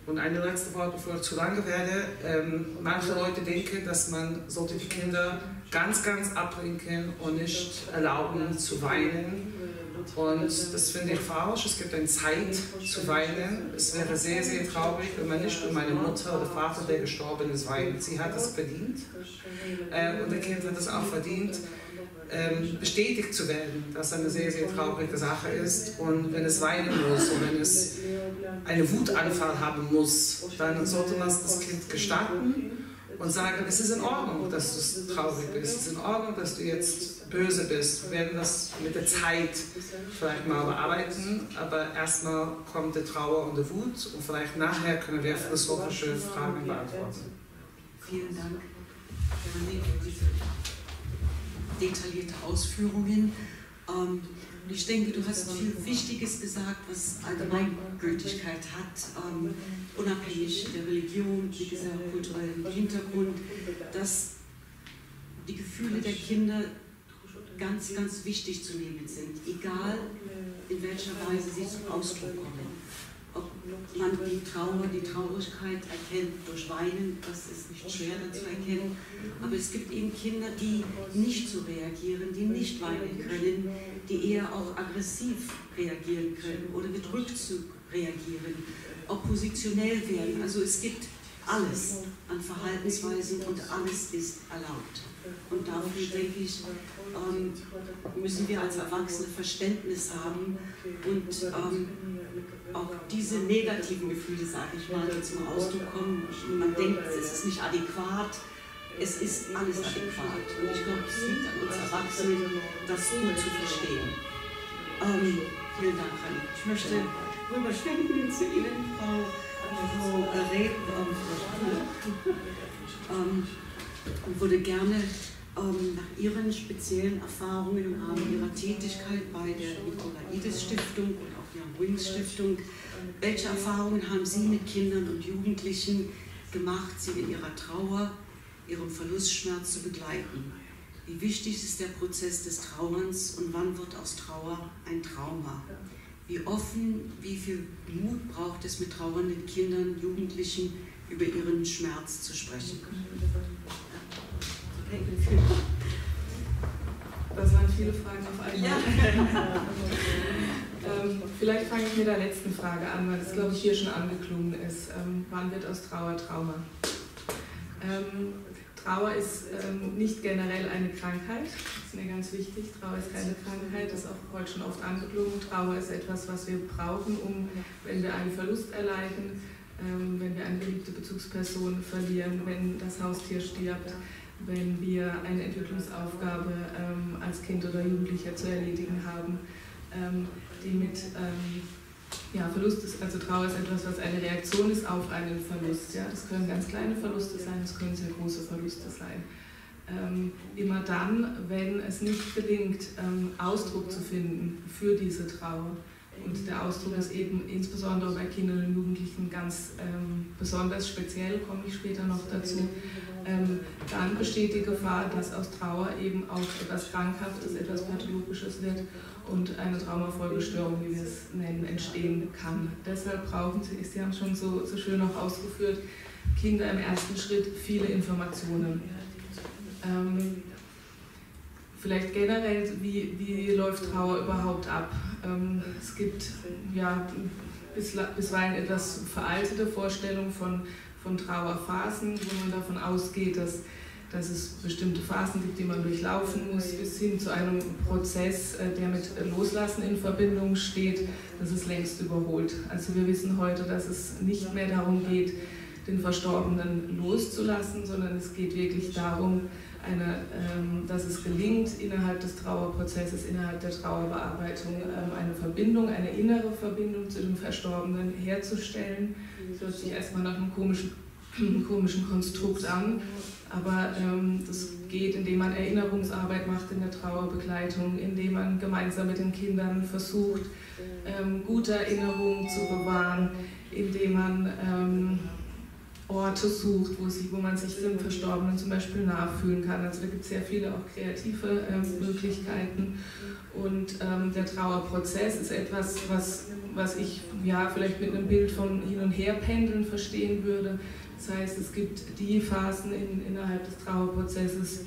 Und eine letzte Wort, bevor ich zu lange werde. Ähm, manche Leute denken, dass man sollte die Kinder ganz, ganz ablenken und nicht erlauben zu weinen. Und das finde ich falsch. Es gibt eine Zeit zu weinen. Es wäre sehr, sehr traurig, wenn man nicht um meine Mutter oder Vater, der gestorben ist, weint. Sie hat es verdient. Äh, und der Kind hat es auch verdient, ähm, bestätigt zu werden, dass eine sehr, sehr traurige Sache ist. Und wenn es weinen muss und wenn es einen Wutanfall haben muss, dann sollte man das Kind gestatten und sagen, es ist in Ordnung, dass du traurig bist, es ist in Ordnung, dass du jetzt böse bist. Wir werden das mit der Zeit vielleicht mal bearbeiten, aber erstmal kommt die Trauer und die Wut und vielleicht nachher können wir philosophische Fragen beantworten. Vielen Dank, Veronique, für diese detaillierte Ausführungen. Ähm, ich denke, du hast viel Wichtiges gesagt, was Allgemeingültigkeit hat, ähm, unabhängig der Religion, gesagt, kulturellen Hintergrund, dass die Gefühle der Kinder ganz, ganz wichtig zu nehmen sind, egal in welcher Weise sie zum Ausdruck kommen man die Trauer, die Traurigkeit erkennt durch Weinen, das ist nicht schwer zu erkennen. Aber es gibt eben Kinder, die nicht so reagieren, die nicht weinen können, die eher auch aggressiv reagieren können oder mit Rückzug reagieren, oppositionell werden. Also es gibt alles an Verhaltensweisen und alles ist erlaubt. Und dafür, denke ich, ähm, müssen wir als Erwachsene Verständnis haben und ähm, auch diese negativen Gefühle, sage ich mal, die zum Ausdruck kommen. Man denkt, es ist nicht adäquat, es ist alles adäquat. Und ich glaube, es liegt an uns Erwachsenen, das gut zu verstehen. Ähm, vielen Dank, Fanny. Ich möchte rüberschwenken zu Ihnen, Frau, Frau Reb, ähm, und würde gerne ähm, nach Ihren speziellen Erfahrungen im Rahmen Ihrer Tätigkeit bei der Nikolaides Wings Stiftung, welche Erfahrungen haben Sie mit Kindern und Jugendlichen gemacht, sie in ihrer Trauer, ihrem Verlustschmerz zu begleiten? Wie wichtig ist der Prozess des Trauerns und wann wird aus Trauer ein Trauma? Wie offen, wie viel Mut braucht es mit trauernden Kindern, Jugendlichen über ihren Schmerz zu sprechen? Das waren viele Fragen auf einmal. Ja. <laughs> ähm, vielleicht fange ich mit der letzten Frage an, weil das, glaube ich, hier schon angeklungen ist. Ähm, wann wird aus Trauer Trauma? Ähm, Trauer ist ähm, nicht generell eine Krankheit, das ist mir ganz wichtig. Trauer ist keine Krankheit, das ist auch heute schon oft angeklungen. Trauer ist etwas, was wir brauchen, um, wenn wir einen Verlust erleiden, ähm, wenn wir eine beliebte Bezugsperson verlieren, wenn das Haustier stirbt wenn wir eine Entwicklungsaufgabe ähm, als Kind oder Jugendlicher zu erledigen haben, die mit ähm, ja, Verlust ist, also Trauer ist etwas, was eine Reaktion ist auf einen Verlust. Ja? Das können ganz kleine Verluste sein, das können sehr große Verluste sein. Ähm, immer dann, wenn es nicht gelingt, ähm, Ausdruck zu finden für diese Trauer. Und der Ausdruck ist eben insbesondere bei Kindern und Jugendlichen ganz ähm, besonders speziell, komme ich später noch dazu ähm, dann besteht die Gefahr, dass aus Trauer eben auch etwas Krankhaftes, etwas Pathologisches wird und eine Traumafolgestörung, wie wir es nennen, entstehen kann. Deshalb brauchen Sie, Sie haben schon so, so schön auch ausgeführt, Kinder im ersten Schritt viele Informationen. Ähm, vielleicht generell, wie, wie läuft Trauer überhaupt ab? Ähm, es gibt ja bisweilen etwas veraltete Vorstellungen von von Trauerphasen, wo man davon ausgeht, dass, dass es bestimmte Phasen gibt, die man durchlaufen muss, bis hin zu einem Prozess, äh, der mit Loslassen in Verbindung steht. Das ist längst überholt. Also wir wissen heute, dass es nicht mehr darum geht, den Verstorbenen loszulassen, sondern es geht wirklich darum, eine, ähm, dass es gelingt, innerhalb des Trauerprozesses, innerhalb der Trauerbearbeitung ähm, eine Verbindung, eine innere Verbindung zu dem Verstorbenen herzustellen. Das hört sich erstmal nach einem komischen, <clears throat> komischen Konstrukt an, aber ähm, das geht, indem man Erinnerungsarbeit macht in der Trauerbegleitung, indem man gemeinsam mit den Kindern versucht, ähm, gute Erinnerungen zu bewahren, indem man ähm, Orte sucht, wo, sie, wo man sich dem Verstorbenen zum Beispiel nachfühlen kann. Also da gibt es sehr viele auch kreative ähm, Möglichkeiten. Und ähm, der Trauerprozess ist etwas, was, was ich ja vielleicht mit einem Bild von Hin- und Herpendeln verstehen würde. Das heißt, es gibt die Phasen in, innerhalb des Trauerprozesses,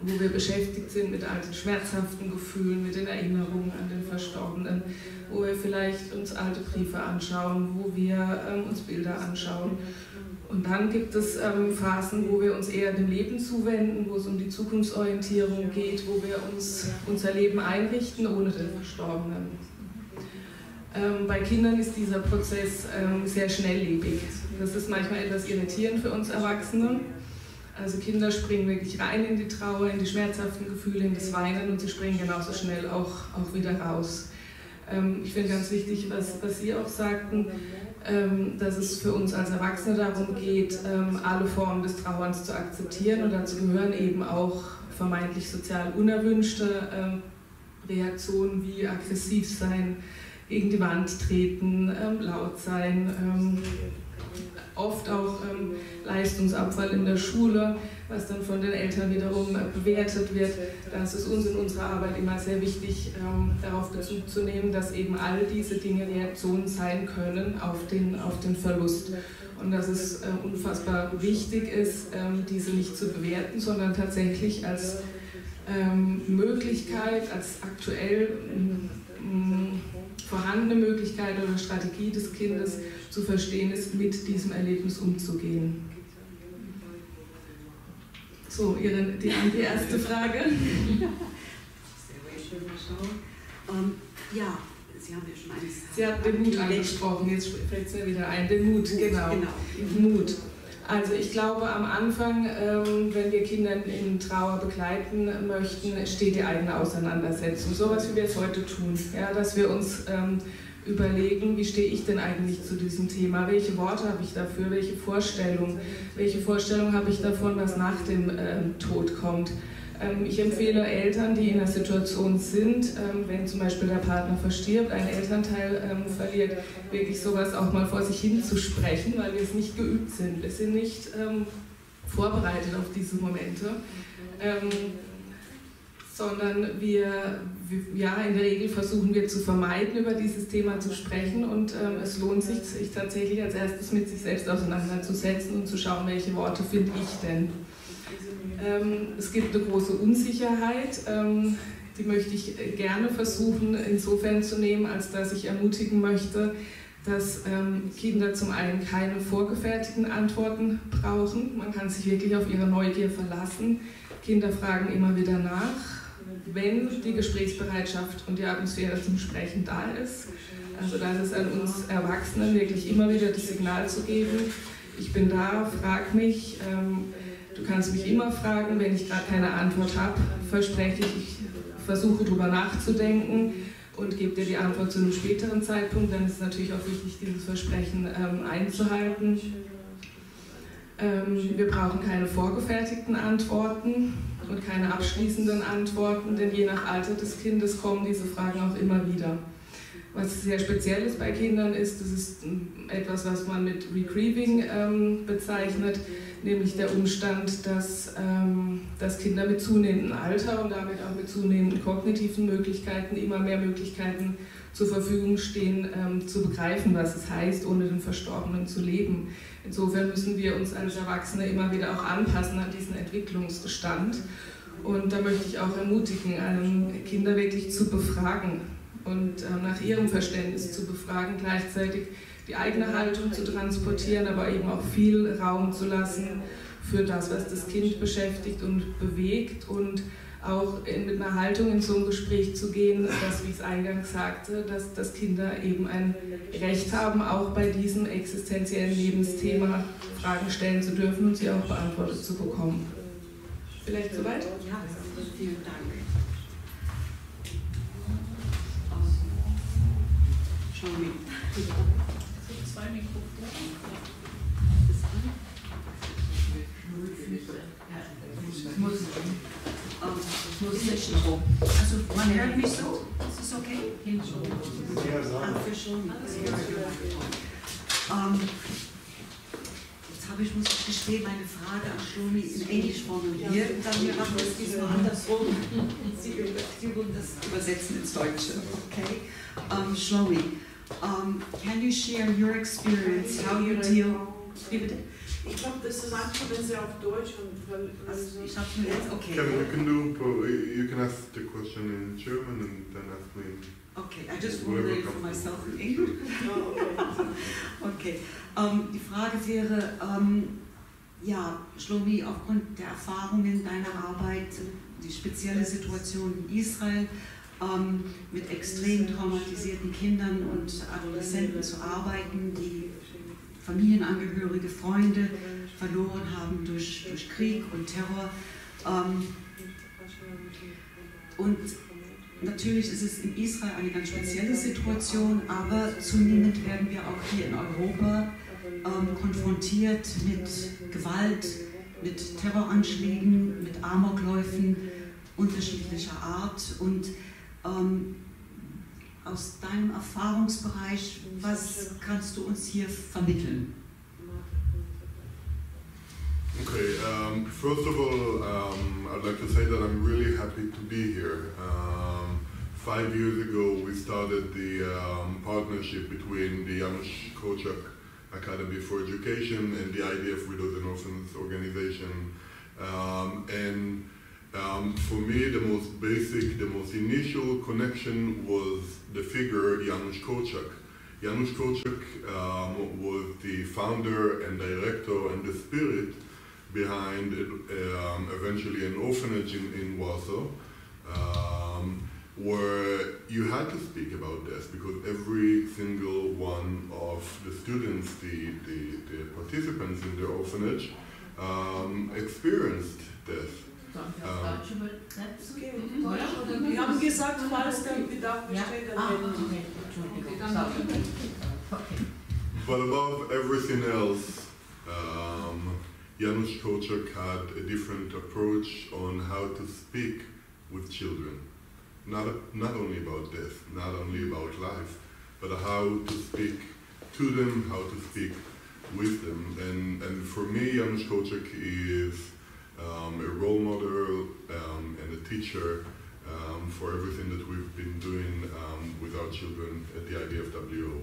wo wir beschäftigt sind mit alten schmerzhaften Gefühlen, mit den Erinnerungen an den Verstorbenen, wo wir vielleicht uns alte Briefe anschauen, wo wir ähm, uns Bilder anschauen. Und dann gibt es ähm, Phasen, wo wir uns eher dem Leben zuwenden, wo es um die Zukunftsorientierung geht, wo wir uns unser Leben einrichten ohne den Verstorbenen. Ähm, bei Kindern ist dieser Prozess ähm, sehr schnelllebig. Das ist manchmal etwas irritierend für uns Erwachsene. Also Kinder springen wirklich rein in die Trauer, in die schmerzhaften Gefühle, in das Weinen und sie springen genauso schnell auch, auch wieder raus. Ähm, ich finde ganz wichtig, was, was Sie auch sagten, ähm, dass es für uns als Erwachsene darum geht, ähm, alle Formen des Trauerns zu akzeptieren und dazu gehören eben auch vermeintlich sozial unerwünschte ähm, Reaktionen wie aggressiv sein, gegen die Wand treten, laut sein, oft auch Leistungsabfall in der Schule, was dann von den Eltern wiederum bewertet wird. Da ist es uns in unserer Arbeit immer sehr wichtig, ähm, darauf Bezug zu nehmen, dass eben all diese Dinge Reaktionen sein können auf den, auf den Verlust. Und dass es äh, unfassbar wichtig ist, ähm, diese nicht zu bewerten, sondern tatsächlich als ähm, Möglichkeit, als aktuell mm, vorhandene Möglichkeit oder Strategie des Kindes zu verstehen ist, mit diesem Erlebnis umzugehen. So, ihre, die, die erste Frage. ähm, ja, Sie haben ja schon eines. Sie hat den Mut angesprochen, jetzt fällt es mir wieder ein. Den Mut, Mut genau. genau. Mut. Also ich glaube, am Anfang, ähm, wenn wir Kinder in Trauer begleiten möchten, steht die eigene Auseinandersetzung. So was, wie wir es heute tun. Ja, dass wir uns ähm, überlegen, wie stehe ich denn eigentlich zu diesem Thema? Welche Worte habe ich dafür? Welche Vorstellung? Welche Vorstellung habe ich davon, was nach dem ähm, Tod kommt? Ähm, ich empfehle Eltern, die in einer Situation sind, ähm, wenn zum Beispiel der Partner verstirbt, ein Elternteil ähm, verliert, wirklich sowas auch mal vor sich hin zu sprechen, weil wir es nicht geübt sind. Wir sind nicht vorbereitet auf diese Momente sondern wir, ja, in der Regel versuchen wir zu vermeiden, über dieses Thema zu sprechen und es lohnt sich, sich tatsächlich als erstes mit sich selbst auseinanderzusetzen und zu schauen, welche Worte finde ich denn. Ähm, es gibt eine große Unsicherheit, ähm, die möchte ich gerne versuchen insofern zu nehmen, als dass ich ermutigen möchte, dass ähm, Kinder zum einen keine vorgefertigten Antworten brauchen. Man kann sich wirklich auf ihre Neugier verlassen. Kinder fragen immer wieder nach wenn die Gesprächsbereitschaft und die Atmosphäre zum Sprechen da ist. Also da ist es an uns Erwachsenen wirklich immer wieder das Signal zu geben, ich bin da, frag mich, ähm, du kannst mich immer fragen, wenn ich gerade keine Antwort habe, verspreche ich, ich versuche darüber nachzudenken und gebe dir die Antwort zu einem späteren Zeitpunkt, dann ist es natürlich auch wichtig, dieses Versprechen ähm, einzuhalten. Ähm, wir brauchen keine vorgefertigten Antworten und keine abschließenden Antworten, denn je nach Alter des Kindes kommen diese Fragen auch immer wieder. Was sehr speziell ist bei Kindern ist, das ist etwas, was man mit Retrieving ähm, bezeichnet, nämlich der Umstand, dass, ähm, dass Kinder mit zunehmendem Alter und damit auch mit zunehmenden kognitiven Möglichkeiten immer mehr Möglichkeiten zur Verfügung stehen, ähm, zu begreifen, was es heißt, ohne den Verstorbenen zu leben. Insofern müssen wir uns als Erwachsene immer wieder auch anpassen an diesen Entwicklungsstand. Und da möchte ich auch ermutigen, Kinder wirklich zu befragen und ähm, nach ihrem Verständnis zu befragen, gleichzeitig die eigene Haltung zu transportieren, aber eben auch viel Raum zu lassen für das, was das Kind beschäftigt und bewegt und auch mit einer Haltung in so ein Gespräch zu gehen, dass, wie ich es eingangs sagte, dass, dass Kinder eben ein Recht haben, auch bei diesem existenziellen Lebensthema Fragen stellen zu dürfen und sie auch beantwortet zu bekommen. Vielleicht soweit? Ja, vielen Dank. Zwei Mikrofone. Also man hört mich so, ist es okay? Für schon. Ähm, jetzt habe ich, muss ich gestehen, meine Frage an Schlomi in Englisch formuliert. Dann machen wir es diesmal andersrum. Sie, Sie das übersetzen ins Deutsche. Okay? Um, Shlomi, um, can you share your experience, how you deal... Wie bitte? Ich glaube, das ist einfach, wenn sie auf Deutsch und weil, Also, so- ich habe mir jetzt... Okay. Kevin, you can do. You can ask the question in German and then ask me. Okay, I just formulated for myself in English. <laughs> Oh, Okay, ähm, die Frage wäre, ähm, ja, Shlomi, aufgrund der Erfahrungen deiner Arbeit, die spezielle Situation in Israel, ähm, mit extrem traumatisierten Kindern und Adoleszenten zu arbeiten, die Familienangehörige, Freunde verloren haben durch, durch Krieg und Terror. Ähm, und Natürlich ist es in Israel eine ganz spezielle Situation, aber zunehmend werden wir auch hier in Europa ähm, konfrontiert mit Gewalt, mit Terroranschlägen, mit Amokläufen unterschiedlicher Art. Und ähm, aus deinem Erfahrungsbereich, was kannst du uns hier vermitteln? Okay, um, first of all, um, I'd like to say that I'm really happy to be here. Um, five years ago, we started the um, partnership between the Janusz Kochak Academy for Education and the IDF Widows and Orphans organization. Um, and um, for me, the most basic, the most initial connection was the figure Janusz Kochak. Janusz Kochak um, was the founder and director and the spirit behind um, eventually an orphanage in, in Warsaw, um, where you had to speak about death because every single one of the students, the, the, the participants in the orphanage, um, experienced death. Um, okay. Wir haben gesagt, falls der Bedarf besteht, dann werden wir. But above everything else, um, Janusz Kochak had a different approach on how to speak with children. Not, not only about death, not only about life, but how to speak to them, how to speak with them. And, and for me, Janusz Kochak is um, a role model um, and a teacher um, for everything that we've been doing um, with our children at the IDFWO.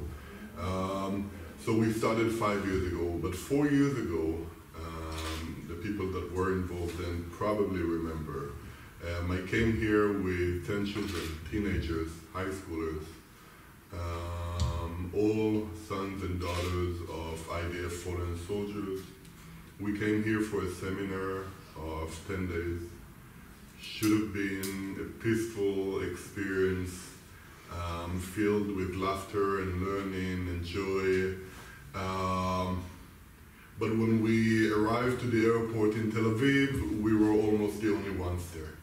Um, so we started five years ago, but four years ago, um, the people that were involved then probably remember. I came here with 10 children, teenagers, high schoolers, all sons and daughters of IDF fallen soldiers. We came here for a seminar of 10 days. Should have been a peaceful experience um, filled with laughter and learning and joy. Um, but when we arrived to the airport in Tel Aviv, we were almost the only ones there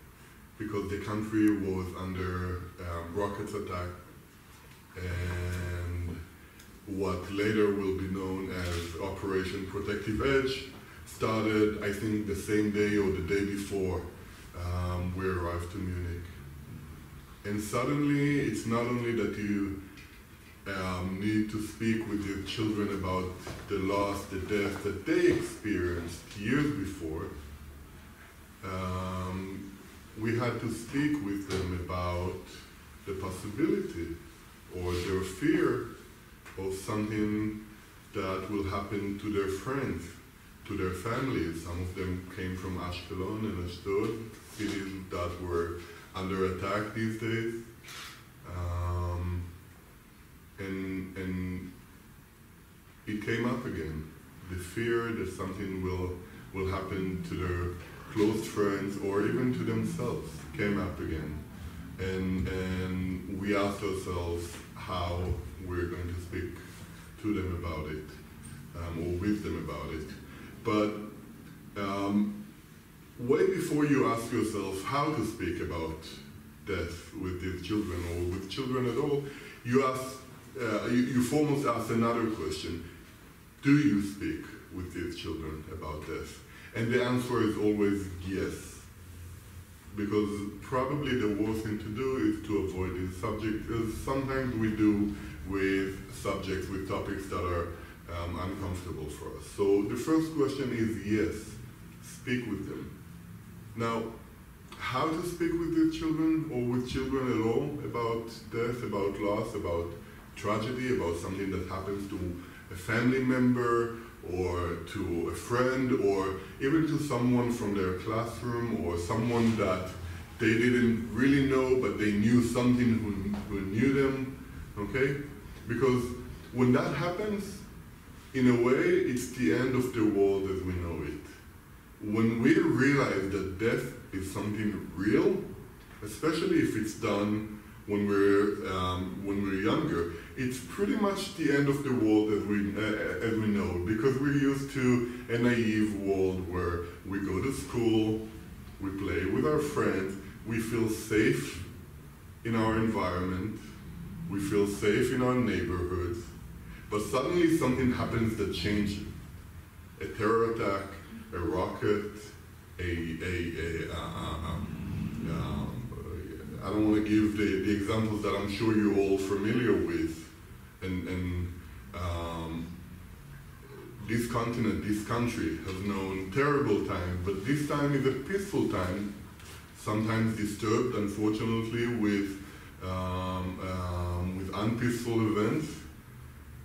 because the country was under um, rockets attack and what later will be known as Operation Protective Edge started, I think, the same day or the day before um, we arrived to Munich. And suddenly, it's not only that you um, need to speak with your children about the loss, the death that they experienced years before. Um, we had to speak with them about the possibility or their fear of something that will happen to their friends, to their families. Some of them came from Ashkelon and Ashdod, cities that were under attack these days. Um, and, and it came up again. The fear that something will, will happen to their close friends or even to themselves came up again. And, and we asked ourselves how we're going to speak to them about it um, or with them about it. But um, way before you ask yourself how to speak about death with these children or with children at all, you ask, uh, you, you foremost ask another question: Do you speak with these children about death? And the answer is always yes. Because probably the worst thing to do is to avoid this subject, as sometimes we do with subjects, with topics that are um, uncomfortable for us. So the first question is yes, speak with them. Now, how to speak with the children or with children at all about death, about loss, about tragedy, about something that happens to a family member or to a friend or even to someone from their classroom or someone that they didn't really know but they knew something who, who knew them okay because when that happens in a way it's the end of the world as we know it. When we realize that death is something real especially if it's done when we're um, when we're younger it's pretty much the end of the world as we uh, as we know because we're used to a naive world where we go to school, we play with our friends, we feel safe in our environment, we feel safe in our neighborhoods, but suddenly something happens that changes. A terror attack, a rocket, a, a, a uh, uh, um, um, I don't want to give the, the examples that I'm sure you're all familiar with, and, and um, this continent, this country has known terrible times, but this time is a peaceful time, sometimes disturbed, unfortunately, with, um, um, with unpeaceful events.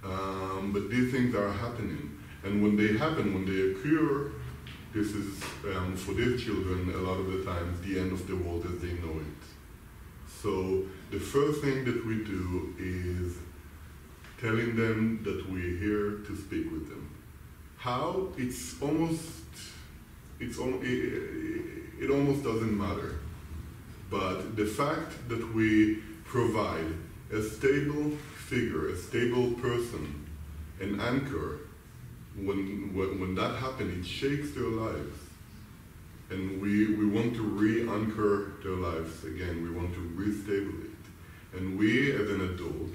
Um, but these things are happening. And when they happen, when they occur, this is, um, for these children, a lot of the times, the end of the world as they know it. So the first thing that we do is telling them that we're here to speak with them. How? It's almost, it's it, it almost doesn't matter. But the fact that we provide a stable figure, a stable person, an anchor, when, when, when that happens, it shakes their lives. And we, we want to re-anchor their lives again. We want to restable it. And we, as an adult,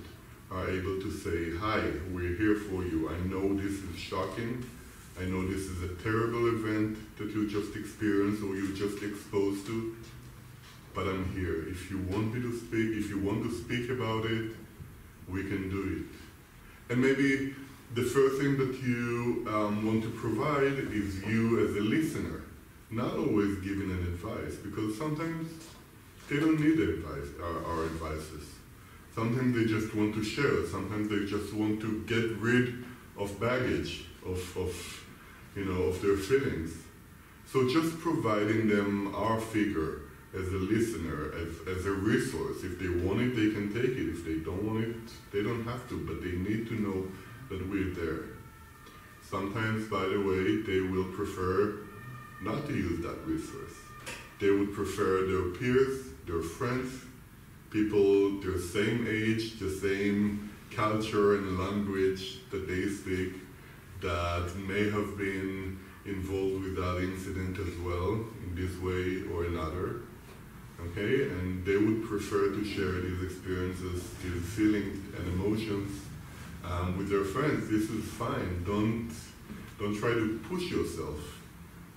are able to say, hi, we're here for you. I know this is shocking. I know this is a terrible event that you just experienced or you just exposed to, but I'm here. If you want me to speak, if you want to speak about it, we can do it. And maybe the first thing that you um, want to provide is you as a listener, not always giving an advice, because sometimes they don't need advice, our, our advices. Sometimes they just want to share. Sometimes they just want to get rid of baggage, of, of you know, of their feelings. So just providing them our figure as a listener, as, as a resource. If they want it, they can take it. If they don't want it, they don't have to. But they need to know that we're there. Sometimes, by the way, they will prefer not to use that resource. They would prefer their peers, their friends, people their same age, the same culture and language that they speak, that may have been involved with that incident as well, in this way or another. Okay, and they would prefer to share these experiences, these feelings and emotions um, with their friends. This is fine. Don't don't try to push yourself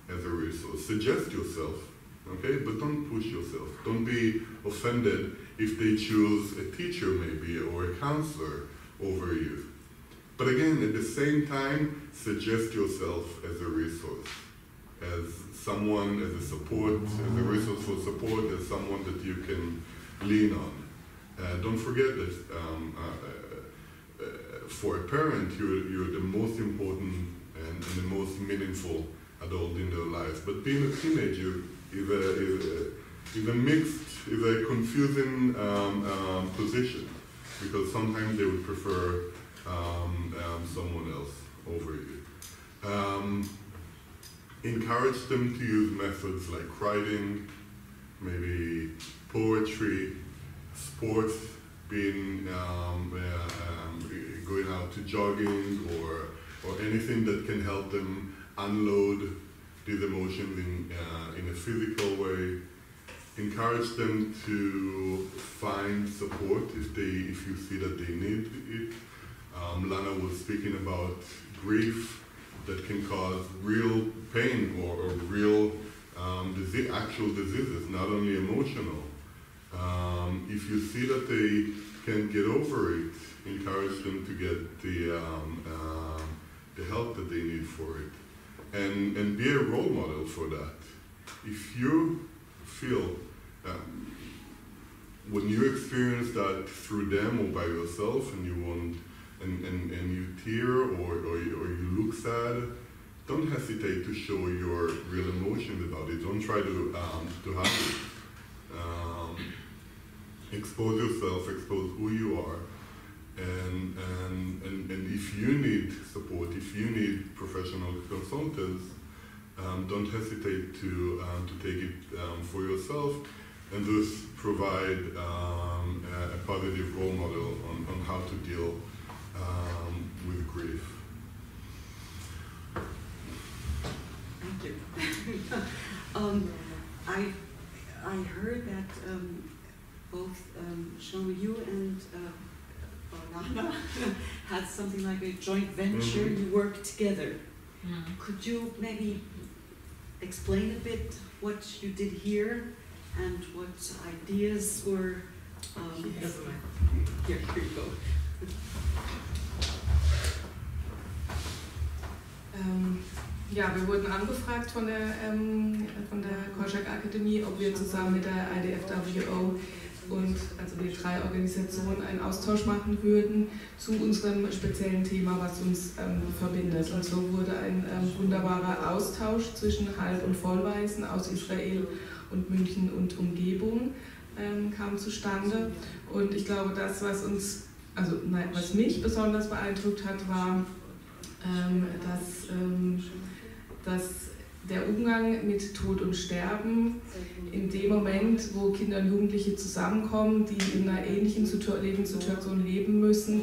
as a resource. Suggest yourself, okay, but don't push yourself. Don't be offended if they choose a teacher maybe or a counselor over you. But again, at the same time, suggest yourself as a resource, as someone, as a support, as a resource for support, as someone that you can lean on. Uh, don't forget that um, uh, uh, for a parent, you're, you're the most important and, and, the most meaningful adult in their lives. But being a teenager is a, is a, is a mixed, is a confusing um, um, position because sometimes they would prefer um, um, someone else over you. Encourage them to use methods like writing, maybe poetry, sports, being um, uh, um, going out to jogging or or anything that can help them unload these emotions in, uh, in a physical way. Encourage them to find support if they if you see that they need it. Um, Lana was speaking about grief that can cause real pain or, or real um, disease, actual diseases, not only emotional. Um, if you see that they can get over it, encourage them to get the, um, uh, the help that they need for it. And, and be a role model for that. If you feel um, when you experience that through them or by yourself and you want and, and, and you tear or, or, or you look sad, don't hesitate to show your real emotions about it. Don't try to, um, to hide it. Um, expose yourself, expose who you are. And, and, and, and if you need support, if you need professional consultants, um, don't hesitate to, um, to take it um, for yourself and thus provide um, a, a positive role model on, on how to deal um, with grief. Thank you. <laughs> um, I, I heard that um, both um, Shlomo, you and uh, Lana <laughs> had something like a joint venture. Mhm. You worked together. Could you maybe explain a bit what you did here and what ideas were? Um, Yes. Here, here you go. Ähm, ja, wir wurden angefragt von der, ähm, von der Korschak Akademie, ob wir zusammen mit der IDFWO und also wir drei Organisationen einen Austausch machen würden zu unserem speziellen Thema, was uns ähm, verbindet. Und so wurde ein ähm, wunderbarer Austausch zwischen Halb- und Vollweisen aus Israel und München und Umgebung ähm, kam zustande. Und ich glaube, das, was uns, also nein, was mich besonders beeindruckt hat, war, dass, ähm, dass der Umgang mit Tod und Sterben in dem Moment, wo Kinder und Jugendliche zusammenkommen, die in einer ähnlichen Situ- Lebenssituation leben müssen,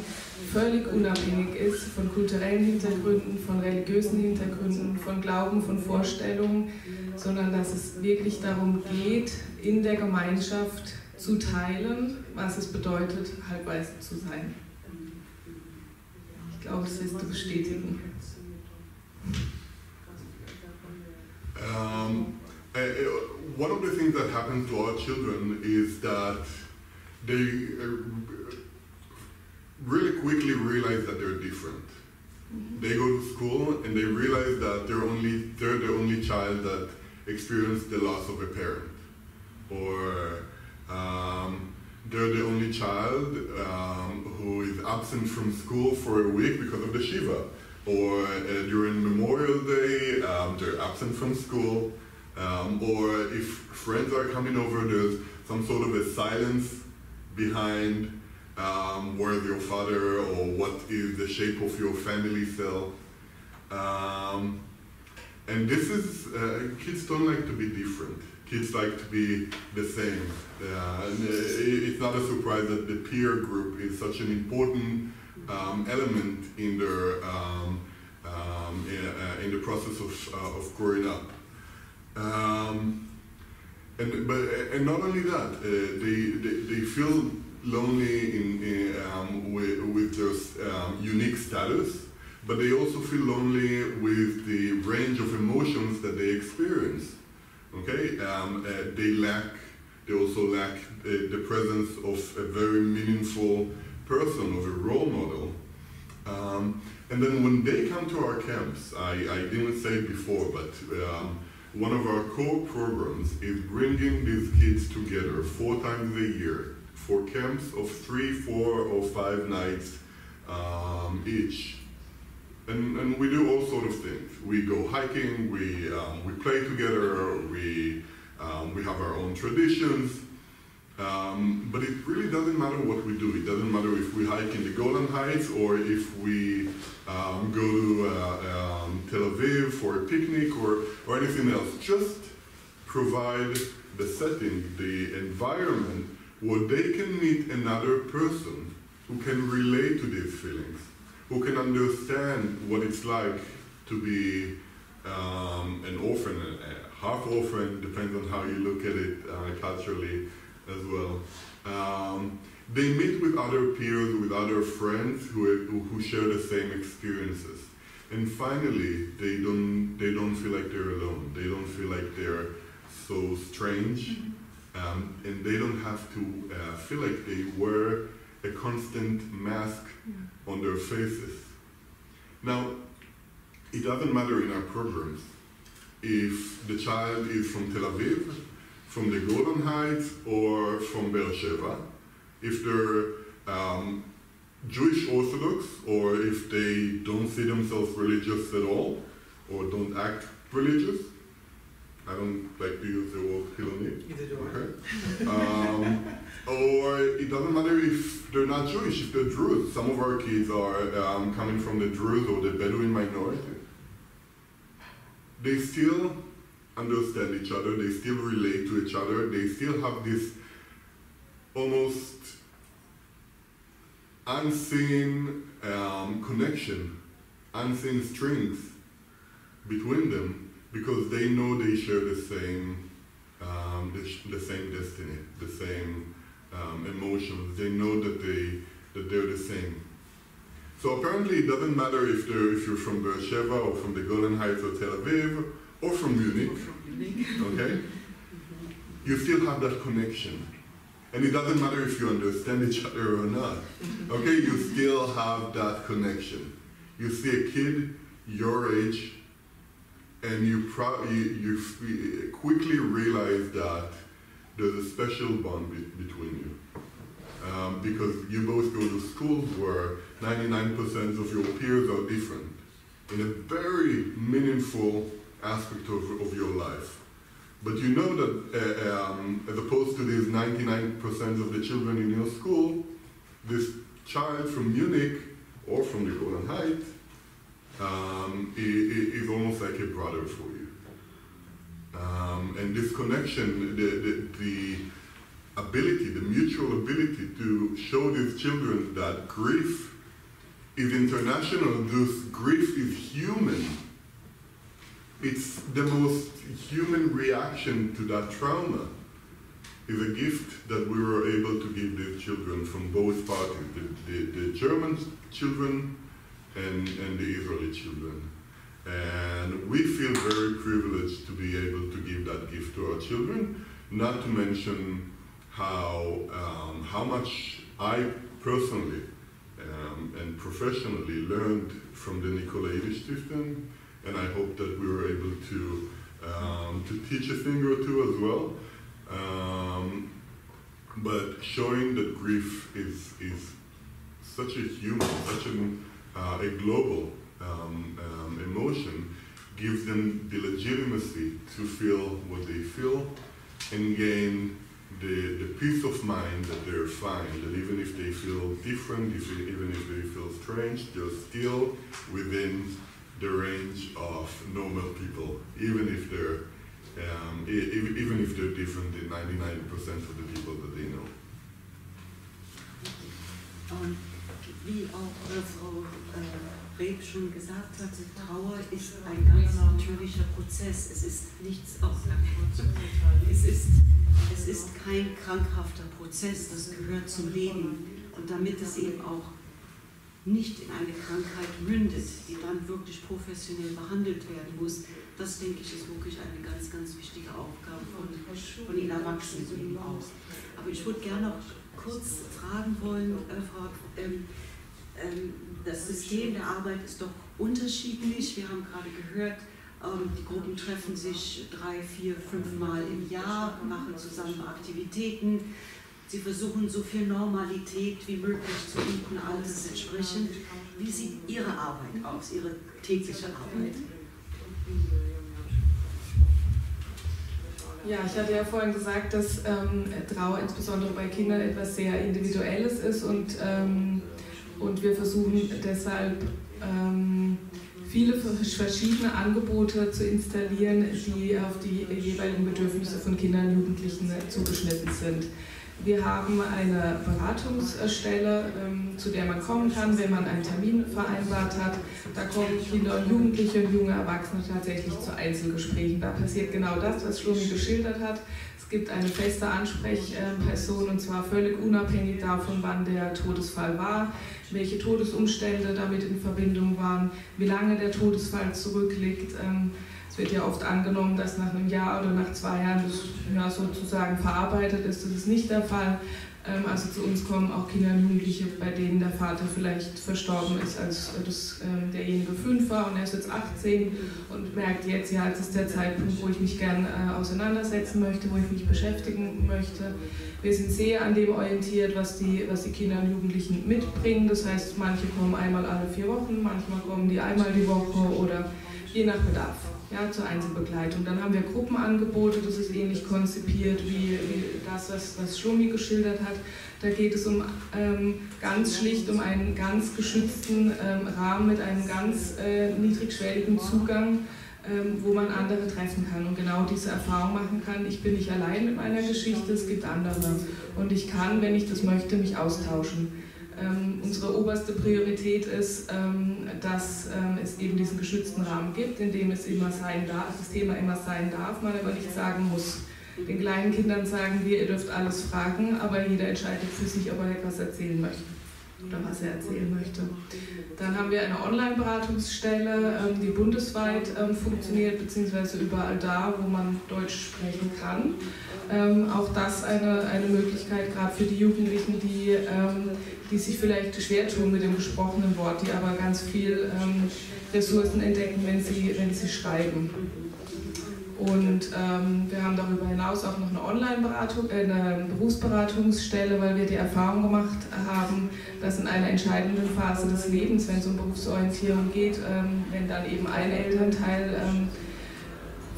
völlig unabhängig ist von kulturellen Hintergründen, von religiösen Hintergründen, von Glauben, von Vorstellungen, sondern dass es wirklich darum geht, in der Gemeinschaft zu teilen, was es bedeutet, halbweise zu sein. Ich glaube, das wirst du bestätigen. Um, uh, uh, one of the things that happens to our children is that they uh, really quickly realize that they're different. They go to school and they realize that they're only they're the only child that experienced the loss of a parent, or um, they're the only child um, who is absent from school for a week because of the shiva or uh, during Memorial Day, um, they're absent from school, um, or if friends are coming over, there's some sort of a silence behind um, where's your father or what is the shape of your family cell. Um, and this is, uh, kids don't like to be different. Kids like to be the same. And, uh, it's not a surprise that the peer group is such an important um, element in their um, um, in, uh, in the process of, uh, of growing up. Um, and but and not only that, uh, they, they they feel lonely in, in um, with, with their um, unique status, but they also feel lonely with the range of emotions that they experience. Okay, um, uh, they lack. They also lack uh, the presence of a very meaningful person, of a role model. Um, and then when they come to our camps, I, I didn't say it before, but um, one of our core programs is bringing these kids together four times a year for camps of three, four, or five nights um, each. And, and we do all sort of things. We go hiking, we, um, we play together, we, um, we have our own traditions. Um, but it really doesn't matter what we do. It doesn't matter if we hike in the Golan Heights or if we um, go to uh, um, Tel Aviv for a picnic or, or anything else. Just provide the setting, the environment where they can meet another person who can relate to these feelings, who can understand what it's like to be um, an orphan, a half orphan, depends on how you look at it uh, culturally as well. Um, they meet with other peers, with other friends who, who share the same experiences. And finally, they don't, they don't feel like they're alone. They don't feel like they're so strange. Um, and they don't have to uh, feel like they wear a constant mask on their faces. Now, it doesn't matter in our programs if the child is from Tel Aviv, from the Golden Heights, or from Beersheba, if they're um, Jewish Orthodox, or if they don't see themselves religious at all, or don't act religious. I don't like to use the word Hiloni. Either do I. Okay. Um, or it doesn't matter if they're not Jewish, if they're Druze. Some of our kids are um, coming from the Druze or the Bedouin minority. They still understand each other, they still relate to each other, they still have this almost unseen um, connection, unseen strings between them because they know they share the same, um, the, the same destiny, the same um, emotions. They know that they that they're the same. So apparently, it doesn't matter if they're if you're from Beersheba or from the Golden Heights or Tel Aviv or from Munich. <laughs> Okay, you still have that connection. And it doesn't matter if you understand each other or not. Okay, you still have that connection. You see a kid your age, and you, you, you quickly realize that there's a special bond be- between you. Um, because you both go to schools where 99% of your peers are different in a very meaningful aspect of, of your life. But you know that uh, um, as opposed to these 99% of the children in your school, this child from Munich or from the Golden Heights um, i- i- is almost like a brother for you. Um, and this connection, the, the, the ability, the mutual ability to show these children that grief is international, this grief is human. It's the most human reaction to that trauma is a gift that we were able to give these children from both parties, the, the, the German children and, and the Israeli children. And we feel very privileged to be able to give that gift to our children, not to mention how, um, how much I personally um, and professionally learned from the Nikolaevich system, and I hope that we were able to, um, to teach a thing or two as well. Um, but showing that grief is, is such a human, such an, uh, a global um, um, emotion gives them the legitimacy to feel what they feel and gain the, the peace of mind that they're fine, that even if they feel different, if even if they feel strange, they're still within the range of normal people, even if they're um, even if they're different than 99% of the people that they know. Wie auch äh, Frau äh, Reb schon gesagt hat, Trauer ist ein ganz natürlicher Prozess. Es ist nichts es ist, es ist kein krankhafter Prozess, das gehört zum Leben. Und damit es eben auch nicht in eine Krankheit mündet, die dann wirklich professionell behandelt werden muss, das denke ich ist wirklich eine ganz, ganz wichtige Aufgabe von, von den Erwachsenen eben auch. Aber ich würde gerne noch kurz fragen wollen, äh, Frau, ähm, ähm, das System der Arbeit ist doch unterschiedlich. Wir haben gerade gehört, ähm, die Gruppen treffen sich drei, vier, fünf Mal im Jahr, machen zusammen Aktivitäten. Sie versuchen so viel Normalität wie möglich zu bieten, alles entsprechend. Wie sieht Ihre Arbeit aus, Ihre tägliche Arbeit? Ja, ich hatte ja vorhin gesagt, dass ähm, Trauer insbesondere bei Kindern etwas sehr Individuelles ist und, ähm, und wir versuchen deshalb ähm, viele verschiedene Angebote zu installieren, die auf die jeweiligen Bedürfnisse von Kindern und Jugendlichen zugeschnitten sind. Wir haben eine Beratungsstelle, ähm, zu der man kommen kann, wenn man einen Termin vereinbart hat. Da kommen Kinder und Jugendliche und junge Erwachsene tatsächlich zu Einzelgesprächen. Da passiert genau das, was Schlummi geschildert hat. Es gibt eine feste Ansprechperson und zwar völlig unabhängig davon, wann der Todesfall war, welche Todesumstände damit in Verbindung waren, wie lange der Todesfall zurückliegt. Ähm, es wird ja oft angenommen, dass nach einem Jahr oder nach zwei Jahren das ja, sozusagen verarbeitet ist. Das ist nicht der Fall. Ähm, also zu uns kommen auch Kinder und Jugendliche, bei denen der Vater vielleicht verstorben ist, als das, ähm, derjenige fünf war und er ist jetzt 18 und merkt jetzt, ja, jetzt ist der Zeitpunkt, wo ich mich gern äh, auseinandersetzen möchte, wo ich mich beschäftigen möchte. Wir sind sehr an dem orientiert, was die, was die Kinder und Jugendlichen mitbringen. Das heißt, manche kommen einmal alle vier Wochen, manchmal kommen die einmal die Woche oder je nach Bedarf ja, zur Einzelbegleitung. Dann haben wir Gruppenangebote, das ist ähnlich konzipiert wie, wie das, was, was Schlummi geschildert hat. Da geht es um ähm, ganz schlicht um einen ganz geschützten ähm, Rahmen mit einem ganz äh, niedrigschwelligen Zugang, ähm, wo man andere treffen kann und genau diese Erfahrung machen kann. Ich bin nicht allein mit meiner Geschichte, es gibt andere. Und ich kann, wenn ich das möchte, mich austauschen ähm, unsere oberste Priorität ist, ähm, dass ähm, es eben diesen geschützten Rahmen gibt, in dem es immer sein darf, das Thema immer sein darf, man aber nicht sagen muss. Den kleinen Kindern sagen wir, ihr dürft alles fragen, aber jeder entscheidet für sich, ob er etwas erzählen möchte oder was er erzählen möchte. Dann haben wir eine Online-Beratungsstelle, ähm, die bundesweit ähm, funktioniert, beziehungsweise überall da, wo man Deutsch sprechen kann. Ähm, auch das eine, eine Möglichkeit, gerade für die Jugendlichen, die die sich vielleicht schwer tun mit dem gesprochenen Wort, die aber ganz viel Ressourcen entdecken, wenn sie, wenn sie schreiben. Und ähm, wir haben darüber hinaus auch noch eine Online-Beratung, äh, eine Berufsberatungsstelle, weil wir die Erfahrung gemacht haben, dass in einer entscheidenden Phase des Lebens, wenn es um Berufsorientierung geht, ähm, wenn dann eben ein Elternteil ähm,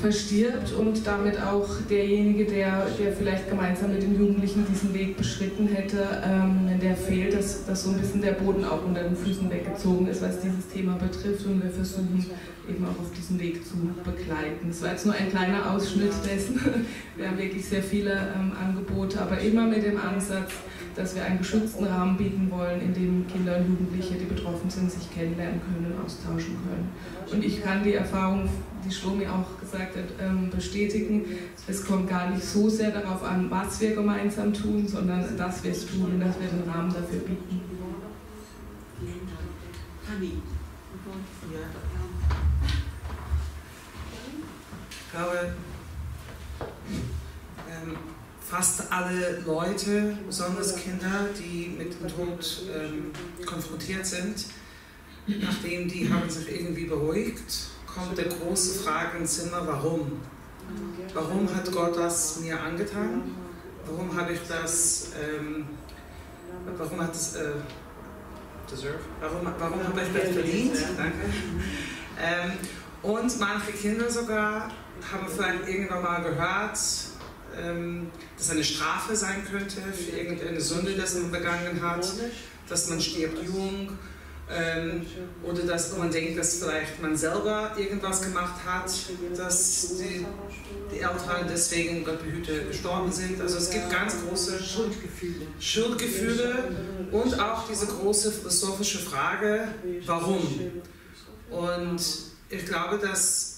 verstirbt und damit auch derjenige, der, der vielleicht gemeinsam mit den Jugendlichen diesen Weg beschritten hätte, ähm, der fehlt, dass, dass so ein bisschen der Boden auch unter den Füßen weggezogen ist, was dieses Thema betrifft und wir versuchen eben auch auf diesem Weg zu begleiten. Das war jetzt nur ein kleiner Ausschnitt dessen. <laughs> Wir haben wirklich sehr viele ähm, Angebote, aber immer mit dem Ansatz, dass wir einen geschützten Rahmen bieten wollen, in dem Kinder und Jugendliche, die betroffen sind, sich kennenlernen können und austauschen können. Und ich kann die Erfahrung, die Schlomi auch gesagt hat, ähm, bestätigen. Es kommt gar nicht so sehr darauf an, was wir gemeinsam tun, sondern dass wir es tun und dass wir den Rahmen dafür bieten. Ich glaube, ähm, fast alle Leute, besonders Kinder, die mit dem Tod ähm, konfrontiert sind, nachdem die haben sich irgendwie beruhigt, kommt der große Frage ins Zimmer, warum? Warum hat Gott das mir angetan? Warum habe ich das, ähm, warum hat es, äh? Warum, warum habe ich das verdient? Danke. Ähm, und manche Kinder sogar haben vielleicht irgendwann mal gehört, ähm, dass eine Strafe sein könnte für irgendeine Sünde, die man begangen hat, dass man stirbt jung ähm, oder dass man denkt, dass vielleicht man selber irgendwas gemacht hat, dass die, die Eltern deswegen, Gott behüte, gestorben sind. Also es gibt ganz große Schuldgefühle. Schuldgefühle und auch diese große philosophische Frage, warum? Und ich glaube, dass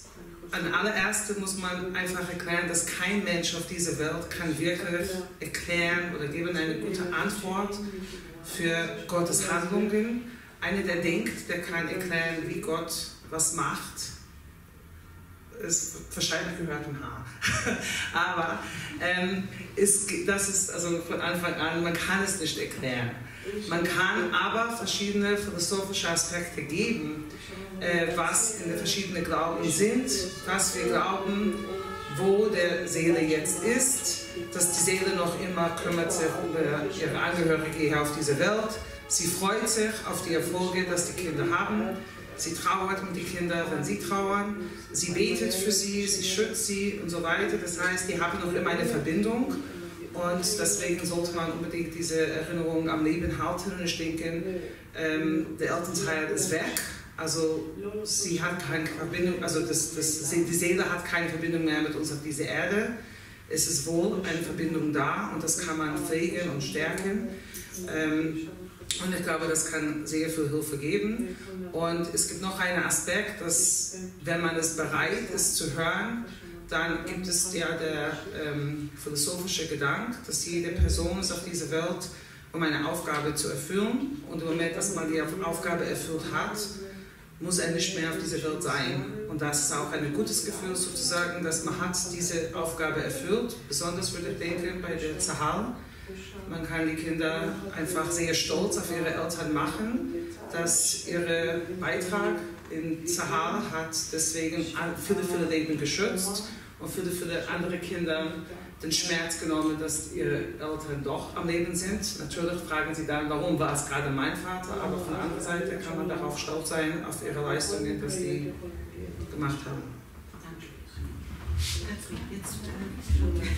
an allererste muss man einfach erklären, dass kein Mensch auf dieser Welt kann wirklich erklären oder geben eine gute Antwort für Gottes Handlungen. Einer, der denkt, der kann erklären, wie Gott was macht, ist wahrscheinlich gehört im Haar. <laughs> Aber ähm, ist, das ist also von Anfang an, man kann es nicht erklären. Man kann aber verschiedene philosophische Aspekte geben, äh, was in den verschiedenen Glauben sind, was wir glauben, wo der Seele jetzt ist, dass die Seele noch immer kümmert sich über ihre Angehörige hier auf dieser Welt. Sie freut sich auf die Erfolge, dass die Kinder haben. Sie trauert um die Kinder, wenn sie trauern. Sie betet für sie, sie schützt sie und so weiter. Das heißt, die haben noch immer eine Verbindung. Und deswegen sollte man unbedingt diese Erinnerung am Leben halten. Und ich denke, ähm, der Elternteil ist weg also sie hat keine Verbindung, also das, das, die Seele hat keine Verbindung mehr mit uns auf dieser Erde. ist es wohl eine Verbindung da und das kann man pflegen und stärken. Ähm, und ich glaube, das kann sehr viel Hilfe geben. Und es gibt noch einen Aspekt, dass wenn man es bereit ist zu hören, dann gibt es ja der ähm, philosophische Gedanke, dass jede Person ist auf dieser Welt, um eine Aufgabe zu erfüllen. Und im Moment, dass man die Aufgabe erfüllt hat, muss er nicht mehr auf dieser Welt sein. Und das ist auch ein gutes Gefühl sozusagen, dass man hat diese Aufgabe erfüllt. Besonders würde ich denken bei der Zahal. Man kann die Kinder einfach sehr stolz auf ihre Eltern machen, dass ihr Beitrag in Zahal hat deswegen viele, viele Leben geschützt und viele, viele andere Kinder den Schmerz genommen, dass ihre Eltern doch am Leben sind. Natürlich fragen sie dann, warum war es gerade mein Vater, aber von der anderen Seite kann man darauf stolz sein, auf ihre Leistungen, die sie gemacht haben.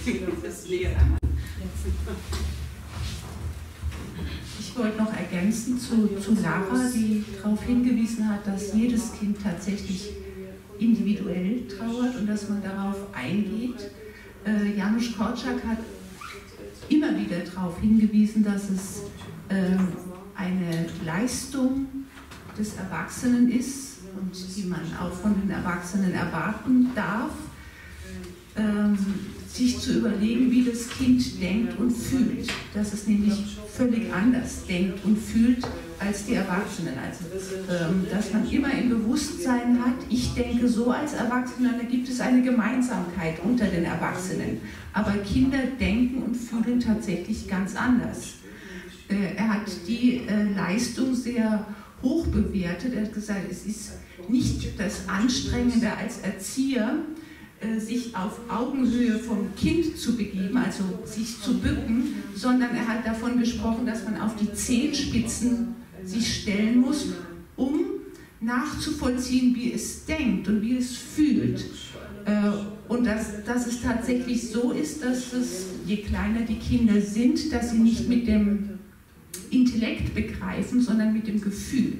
Ich <laughs> wollte noch ergänzen zu, zu Lara, die darauf hingewiesen hat, dass jedes Kind tatsächlich individuell trauert und dass man darauf eingeht. Äh, Janusz Korczak hat immer wieder darauf hingewiesen, dass es äh, eine Leistung des Erwachsenen ist und die man auch von den Erwachsenen erwarten darf, ähm, sich zu überlegen, wie das Kind denkt und fühlt. Dass es nämlich völlig anders denkt und fühlt als die Erwachsenen. Also, ähm, dass man immer im Bewusstsein hat, ich denke so als Erwachsener, da gibt es eine Gemeinsamkeit unter den Erwachsenen. Aber Kinder denken und fühlen tatsächlich ganz anders. Äh, er hat die äh, Leistung sehr hoch bewertet. Er hat gesagt, es ist nicht das Anstrengende als Erzieher, sich auf Augenhöhe vom Kind zu begeben, also sich zu bücken, sondern er hat davon gesprochen, dass man auf die Zehenspitzen sich stellen muss, um nachzuvollziehen, wie es denkt und wie es fühlt. Äh, und dass, dass es tatsächlich so ist, dass es, je kleiner die Kinder sind, dass sie nicht mit dem Intellekt begreifen, sondern mit dem Gefühl.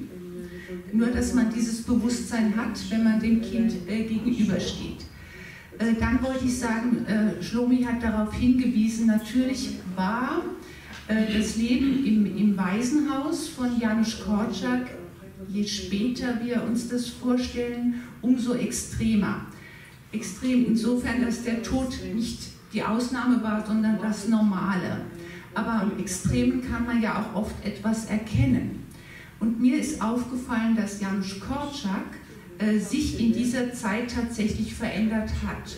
Nur, dass man dieses Bewusstsein hat, wenn man dem Kind äh, gegenübersteht. Äh, dann wollte ich sagen, äh, Schlomi hat darauf hingewiesen, natürlich war äh, das Leben im, im Waisenhaus von Janusz Korczak, je später wir uns das vorstellen, umso extremer. Extrem insofern, dass der Tod nicht die Ausnahme war, sondern das Normale. Aber am Extremen kann man ja auch oft etwas erkennen. Und mir ist aufgefallen, dass Janusz Korczak sich in dieser Zeit tatsächlich verändert hat.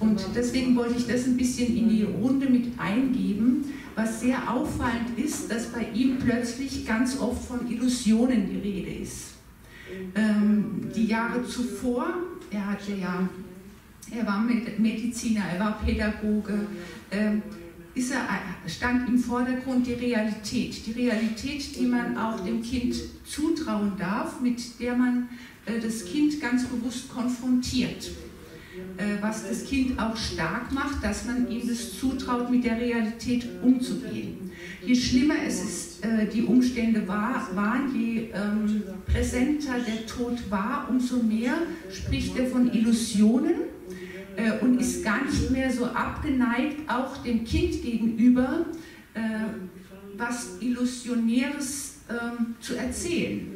Und deswegen wollte ich das ein bisschen in die Runde mit eingeben, was sehr auffallend ist, dass bei ihm plötzlich ganz oft von Illusionen die Rede ist. Ähm, die Jahre zuvor, er hatte ja, er war Mediziner, er war Pädagoge, ähm, ist er, stand im Vordergrund die Realität. Die Realität, die man auch dem Kind zutrauen darf, mit der man äh, das Kind ganz bewusst konfrontiert. Äh, was das Kind auch stark macht, dass man ihm das zutraut, mit der Realität umzugehen. Je schlimmer es ist, äh, die Umstände war, waren, je ähm, präsenter der Tod war, umso mehr spricht er von Illusionen äh, und ist gar nicht mehr so abgeneigt, auch dem Kind gegenüber äh, was Illusionäres ähm, zu erzählen.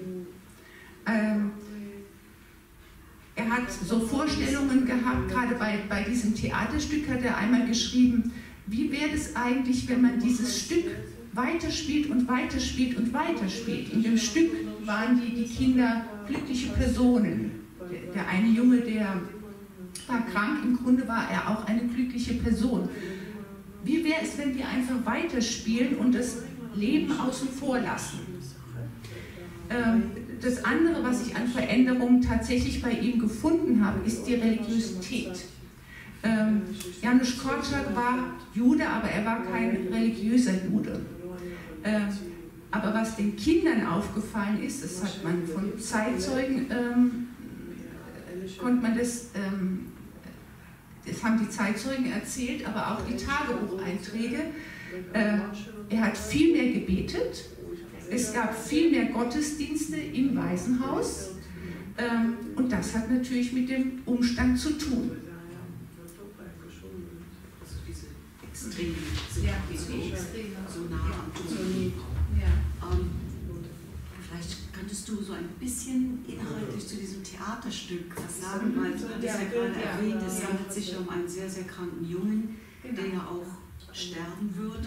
Er hat so Vorstellungen gehabt, gerade bei, bei diesem Theaterstück hat er einmal geschrieben, wie wäre es eigentlich, wenn man dieses Stück weiterspielt und weiterspielt und weiterspielt. In dem Stück waren die, die Kinder glückliche Personen. Der, der eine Junge, der war krank, im Grunde war er auch eine glückliche Person. Wie wäre es, wenn wir einfach weiterspielen und das Leben außen vor lassen? Ähm, das andere, was ich an Veränderungen tatsächlich bei ihm gefunden habe, ist die Religiosität. Ähm, Janusz Korczak war Jude, aber er war kein religiöser Jude. Ähm, aber was den Kindern aufgefallen ist, das hat man von Zeitzeugen, ähm, konnte man das, ähm, das haben die Zeitzeugen erzählt, aber auch die Tagebucheinträge. Äh, er hat viel mehr gebetet, es gab viel mehr Gottesdienste im Waisenhaus ähm, und das hat natürlich mit dem Umstand zu tun. so nah am Tod. Ja. Ähm, vielleicht könntest du so ein bisschen inhaltlich zu diesem Theaterstück was sagen, weil du hattest ja. gerade erwähnt, es handelt sich um einen sehr, sehr kranken Jungen, der ja auch sterben wird,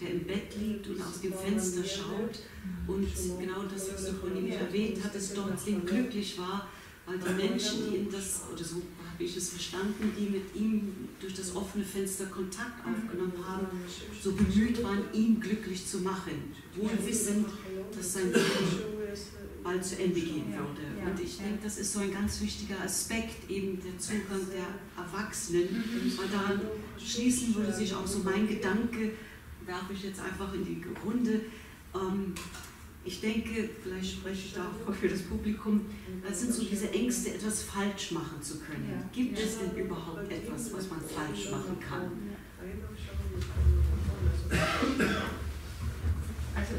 der im Bett liegt und aus dem Fenster schaut. Und genau das, was du vorhin erwähnt hattest, dort glücklich war, weil die Menschen, die in das, oder so habe ich es verstanden, die mit ihm durch das offene Fenster Kontakt aufgenommen haben, so bemüht waren, ihn glücklich zu machen, wohl wissend, dass sein Leben bald zu Ende gehen würde. Und ich denke, das ist so ein ganz wichtiger Aspekt, eben der Zugang der Erwachsenen, weil daran schließen würde sich auch so mein Gedanke, werfe ich jetzt einfach in die Runde, ähm, ich denke, vielleicht spreche ich da auch für das Publikum, das sind so diese Ängste, etwas falsch machen zu können. Gibt es denn überhaupt etwas, was man falsch machen kann? Also,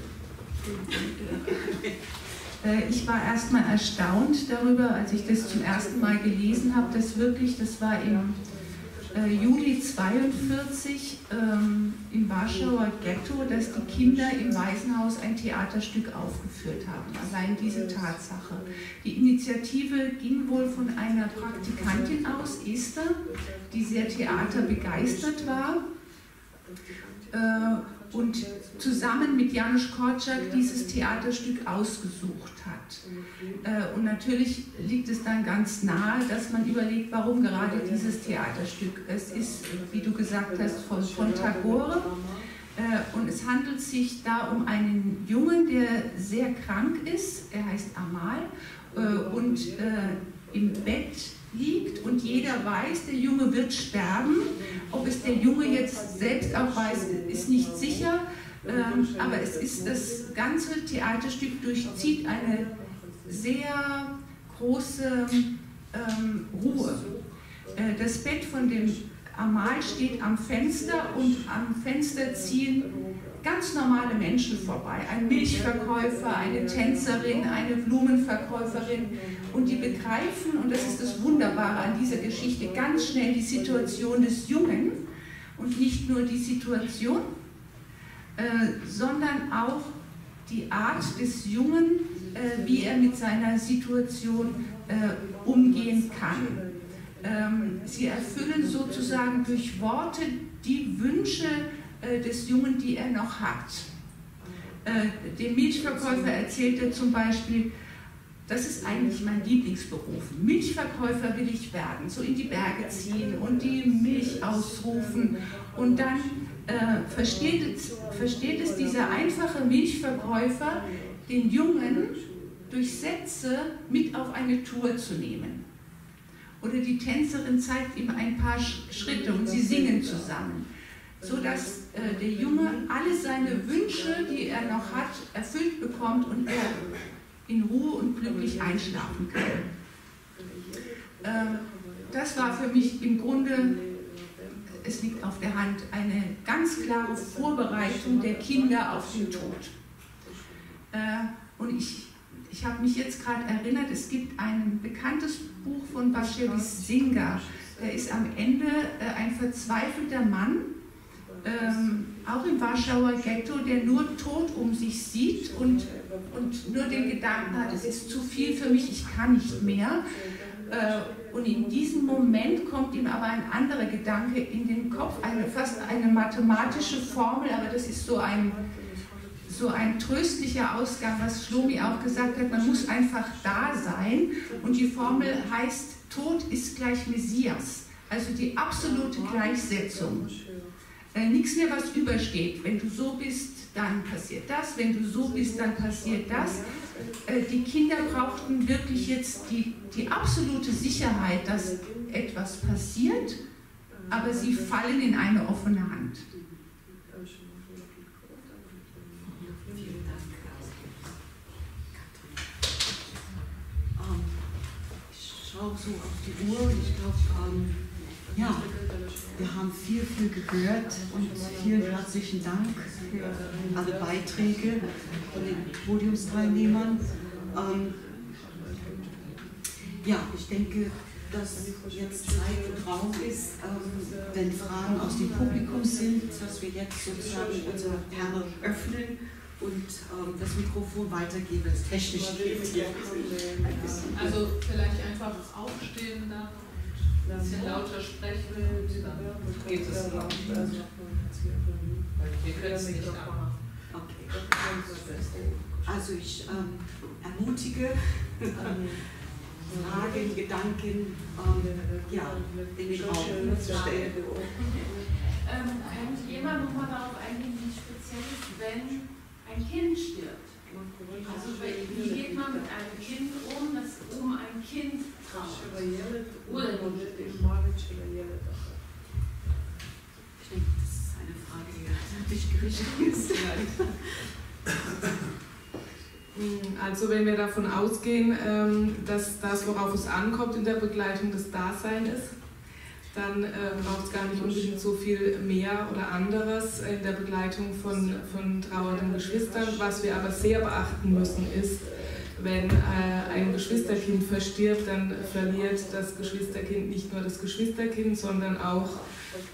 ich war erstmal erstaunt darüber, als ich das zum ersten Mal gelesen habe, dass wirklich, das war im äh, Juli 42 ähm, im Warschauer Ghetto, dass die Kinder im Waisenhaus ein Theaterstück aufgeführt haben. Allein diese Tatsache. Die Initiative ging wohl von einer Praktikantin aus, Esther, die sehr theaterbegeistert war. Äh, und zusammen mit Janusz Korczak dieses Theaterstück ausgesucht hat. Äh, und natürlich liegt es dann ganz nahe, dass man überlegt, warum gerade dieses Theaterstück. Es ist, wie du gesagt hast, von, von Tagore. Äh, und es handelt sich da um einen Jungen, der sehr krank ist. Er heißt Amal äh, und im Bett liegt und jeder weiß, der Junge wird sterben. Ob es der Junge jetzt selbst auch weiß, ist nicht sicher. Ähm, aber es ist das ganze Theaterstück durchzieht eine sehr große ähm, Ruhe. Äh, das Bett von dem Amal steht am Fenster und am Fenster ziehen ganz normale Menschen vorbei. Ein Milchverkäufer, eine Tänzerin, eine Blumenverkäuferin. Und die begreifen, und das ist das Wunderbare an dieser Geschichte, ganz schnell die Situation des Jungen und nicht nur die Situation, äh, sondern auch die Art des Jungen, äh, wie er mit seiner Situation äh, umgehen kann. Ähm, sie erfüllen sozusagen durch Worte die Wünsche des Jungen, die er noch hat. Äh, dem Milchverkäufer erzählt er zum Beispiel, das ist eigentlich mein Lieblingsberuf. Milchverkäufer will ich werden, so in die Berge ziehen und die Milch ausrufen. Und dann äh, versteht, es, versteht es dieser einfache Milchverkäufer, den Jungen durch Sätze mit auf eine Tour zu nehmen. Oder die Tänzerin zeigt ihm ein paar Schritte und sie singen zusammen, sodass äh, der Junge alle seine Wünsche, die er noch hat, erfüllt bekommt und er in Ruhe und glücklich einschlafen kann. Äh, das war für mich im Grunde, es liegt auf der Hand, eine ganz klare Vorbereitung der Kinder auf den Tod. Äh, und ich, ich habe mich jetzt gerade erinnert, es gibt ein bekanntes Buch von Bashevis Singer. Der ist am Ende äh, ein verzweifelter Mann, ähm, auch im Warschauer Ghetto, der nur Tod um sich sieht und, und nur den Gedanken hat, es ist zu viel für mich, ich kann nicht mehr. Äh, und in diesem Moment kommt ihm aber ein anderer Gedanke in den Kopf, eine, fast eine mathematische Formel, aber das ist so ein, so ein tröstlicher Ausgang, was Schlomi auch gesagt hat, man muss einfach da sein. Und die Formel heißt, Tod ist gleich Messias, also die absolute Gleichsetzung äh, nichts mehr, was übersteht. Wenn du so bist, dann passiert das. Wenn du so bist, dann passiert das. Äh, die Kinder brauchten wirklich jetzt die, die absolute Sicherheit, dass etwas passiert, aber sie fallen in eine offene Hand. Ähm, ich schaue so auf die Uhr ich glaube, ähm, ja, wir haben viel, viel gehört und vielen herzlichen Dank für alle Beiträge von den Podiumsteilnehmern. Ähm, ja, ich denke, dass jetzt Zeit und Raum ist, ähm, wenn Fragen aus dem Publikum sind, dass wir jetzt sozusagen unser Panel öffnen und ähm, das Mikrofon weitergeben, wenn es technisch. Also vielleicht einfach aufstehen dann ein bisschen lauter sprechen, dann geht es nicht. Wir können es nicht abmachen. Okay. Also ich ähm, ermutige, ähm, Fragen, Gedanken ähm, ja, in den Raum zu stellen. <laughs> Ähm, könnte jemand nochmal darauf eingehen, wie speziell ist, wenn ein Kind stirbt? Also wie geht man mit einem Kind um, das um ein Kind trauert? Oder Ich denke, das ist eine Frage, die an dich gerichtet ist. <laughs> Also wenn wir davon ausgehen, ähm, dass das, worauf es ankommt in der Begleitung, das Dasein ist, dann äh, braucht es gar nicht unbedingt so viel mehr oder anderes in der Begleitung von, von trauernden Geschwistern. Was wir aber sehr beachten müssen, ist, wenn äh, ein Geschwisterkind verstirbt, dann verliert das Geschwisterkind nicht nur das Geschwisterkind, sondern auch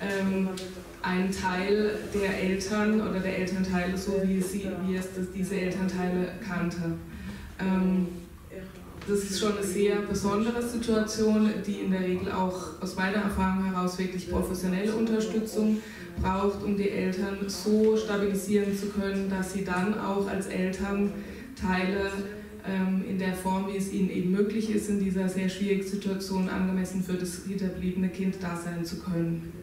ähm, einen Teil der Eltern oder der Elternteile, so wie, sie, wie es das, diese Elternteile kannte. Ähm, das ist schon eine sehr besondere Situation, die in der Regel auch aus meiner Erfahrung heraus wirklich professionelle Unterstützung braucht, um die Eltern so stabilisieren zu können, dass sie dann auch als Elternteile ähm, in der Form, wie es ihnen eben möglich ist, in dieser sehr schwierigen Situation angemessen für das hinterbliebene Kind da sein zu können.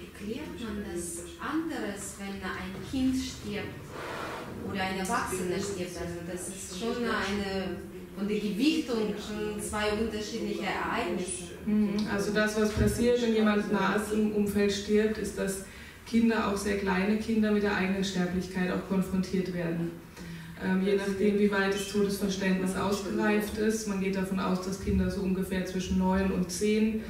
Erklärt man das anderes, wenn ein Kind stirbt oder ein Erwachsener stirbt? Also das ist schon eine von der Gewichtung schon zwei unterschiedliche Ereignisse. Mhm. Also das, was passiert, wenn jemand nahes im Umfeld stirbt, ist, dass Kinder, auch sehr kleine Kinder, mit der eigenen Sterblichkeit auch konfrontiert werden. Ähm, je nachdem, wie weit das Todesverständnis ausgereift ist. Man geht davon aus, dass Kinder so ungefähr zwischen 9 und 10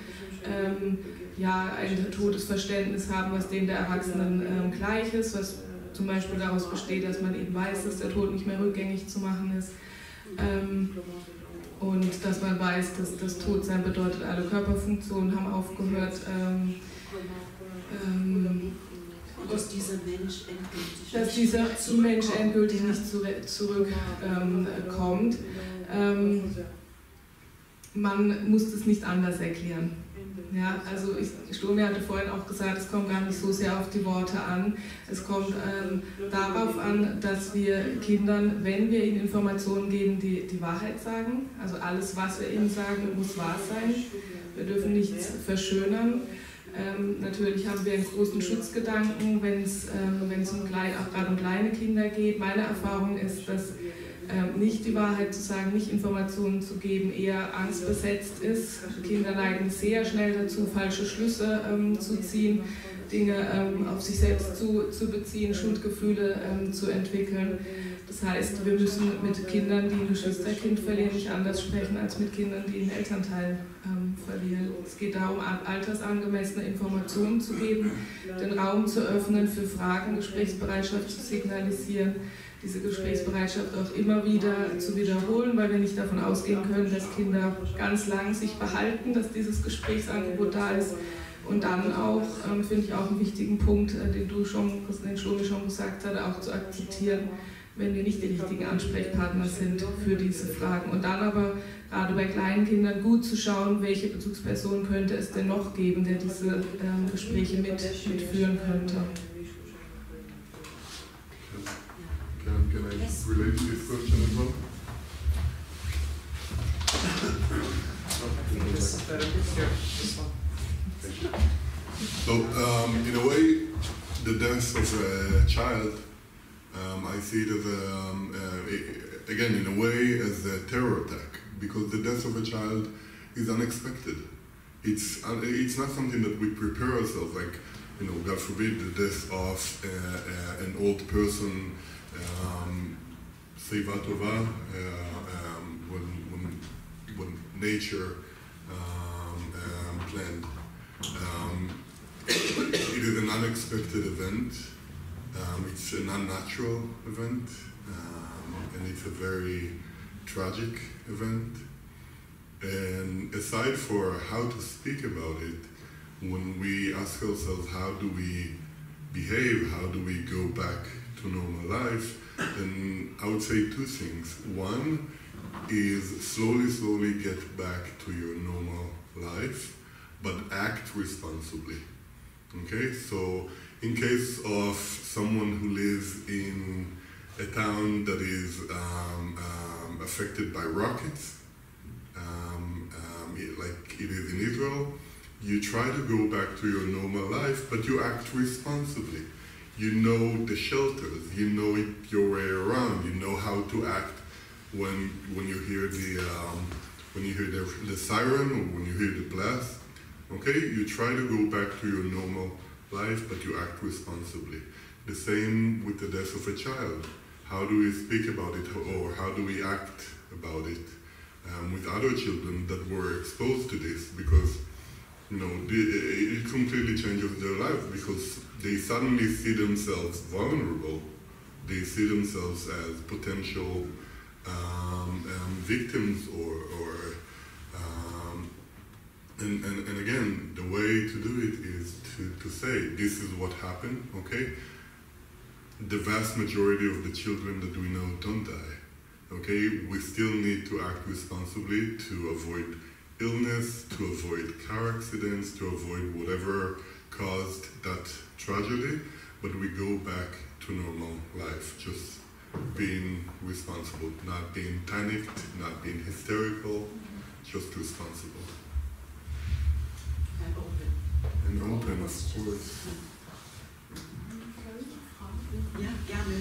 ähm, ja, ein Todesverständnis haben, was dem der Erwachsenen ähm, gleich ist, was zum Beispiel daraus besteht, dass man eben weiß, dass der Tod nicht mehr rückgängig zu machen ist. Ähm, und dass man weiß, dass das Todsein bedeutet, alle Körperfunktionen haben aufgehört. Ähm, ähm, dass dieser Mensch endgültig dass dieser Mensch endgültig nicht zurückkommt. Ähm, man muss das nicht anders erklären. Ja, also ich, Sturmi hatte vorhin auch gesagt, es kommt gar nicht so sehr auf die Worte an. Es kommt ähm, darauf an, dass wir Kindern, wenn wir ihnen Informationen geben, die die Wahrheit sagen. Also alles, was wir ihnen sagen, muss wahr sein. Wir dürfen nichts verschönern. Ähm, natürlich haben wir einen großen Schutzgedanken, wenn es ähm, auch gerade um kleine Kinder geht. Meine Erfahrung ist, dass ähm, nicht die Wahrheit zu sagen, nicht Informationen zu geben, eher angstbesetzt ist. Kinder neigen sehr schnell dazu, falsche Schlüsse ähm, zu ziehen, Dinge ähm, auf sich selbst zu, zu beziehen, Schuldgefühle ähm, zu entwickeln. Das heißt, wir müssen mit Kindern, die ein Geschwisterkind verlieren, nicht anders sprechen als mit Kindern, die einen Elternteil ähm, verlieren. Es geht darum, altersangemessene Informationen zu geben, den Raum zu öffnen für Fragen, Gesprächsbereitschaft zu signalisieren diese Gesprächsbereitschaft auch immer wieder zu wiederholen, weil wir nicht davon ausgehen können, dass Kinder ganz lang sich behalten, dass dieses Gesprächsangebot da ist. Und dann auch, ähm, finde ich auch einen wichtigen Punkt, äh, den du schon, den Schlomi schon gesagt hat, auch zu akzeptieren, wenn wir nicht die richtigen Ansprechpartner sind für diese Fragen. Und dann aber gerade bei kleinen Kindern gut zu schauen, welche Bezugsperson könnte es denn noch geben, der diese ähm, Gespräche mit, mitführen könnte. Can, can I yes. relate to this question as well? So, um, in a way, the death of a child, um, I see it as a, um, uh, again, in a way, as a terror attack, because the death of a child is unexpected. It's, uh, it's not something that we prepare ourselves, like, you know, God forbid, the death of uh, uh an old person um, Tova, uh, um, when, when, when nature um, um, planned. Um, it is an unexpected event. Um, it's an unnatural event, um, and it's a very tragic event. And aside for how to speak about it, when we ask ourselves how do we behave, how do we go back to normal life, then I would say two things. One is slowly, slowly get back to your normal life, but act responsibly. Okay, so in case of someone who lives in a town that is um, um, affected by rockets, um, um, like it is in Israel, you try to go back to your normal life, but you act responsibly. You know the shelters, you know it your way around, you know how to act when when you hear the um, when you hear the, the siren or when you hear the blast. Okay, you try to go back to your normal life, but you act responsibly. The same with the death of a child. How do we speak about it, or how do we act about it um, with other children that were exposed to this? Because you know, it completely changes their life because they suddenly see themselves vulnerable. They see themselves as potential um, um, victims or, or and, and, and again, the way to do it is to, to say, this is what happened, okay? The vast majority of the children that we know don't die, okay? We still need to act responsibly to avoid illness, to avoid car accidents, to avoid whatever caused that tragedy, but we go back to normal life, just being responsible, not being panicked, not being hysterical, just responsible. Open, of course. Ja, gerne.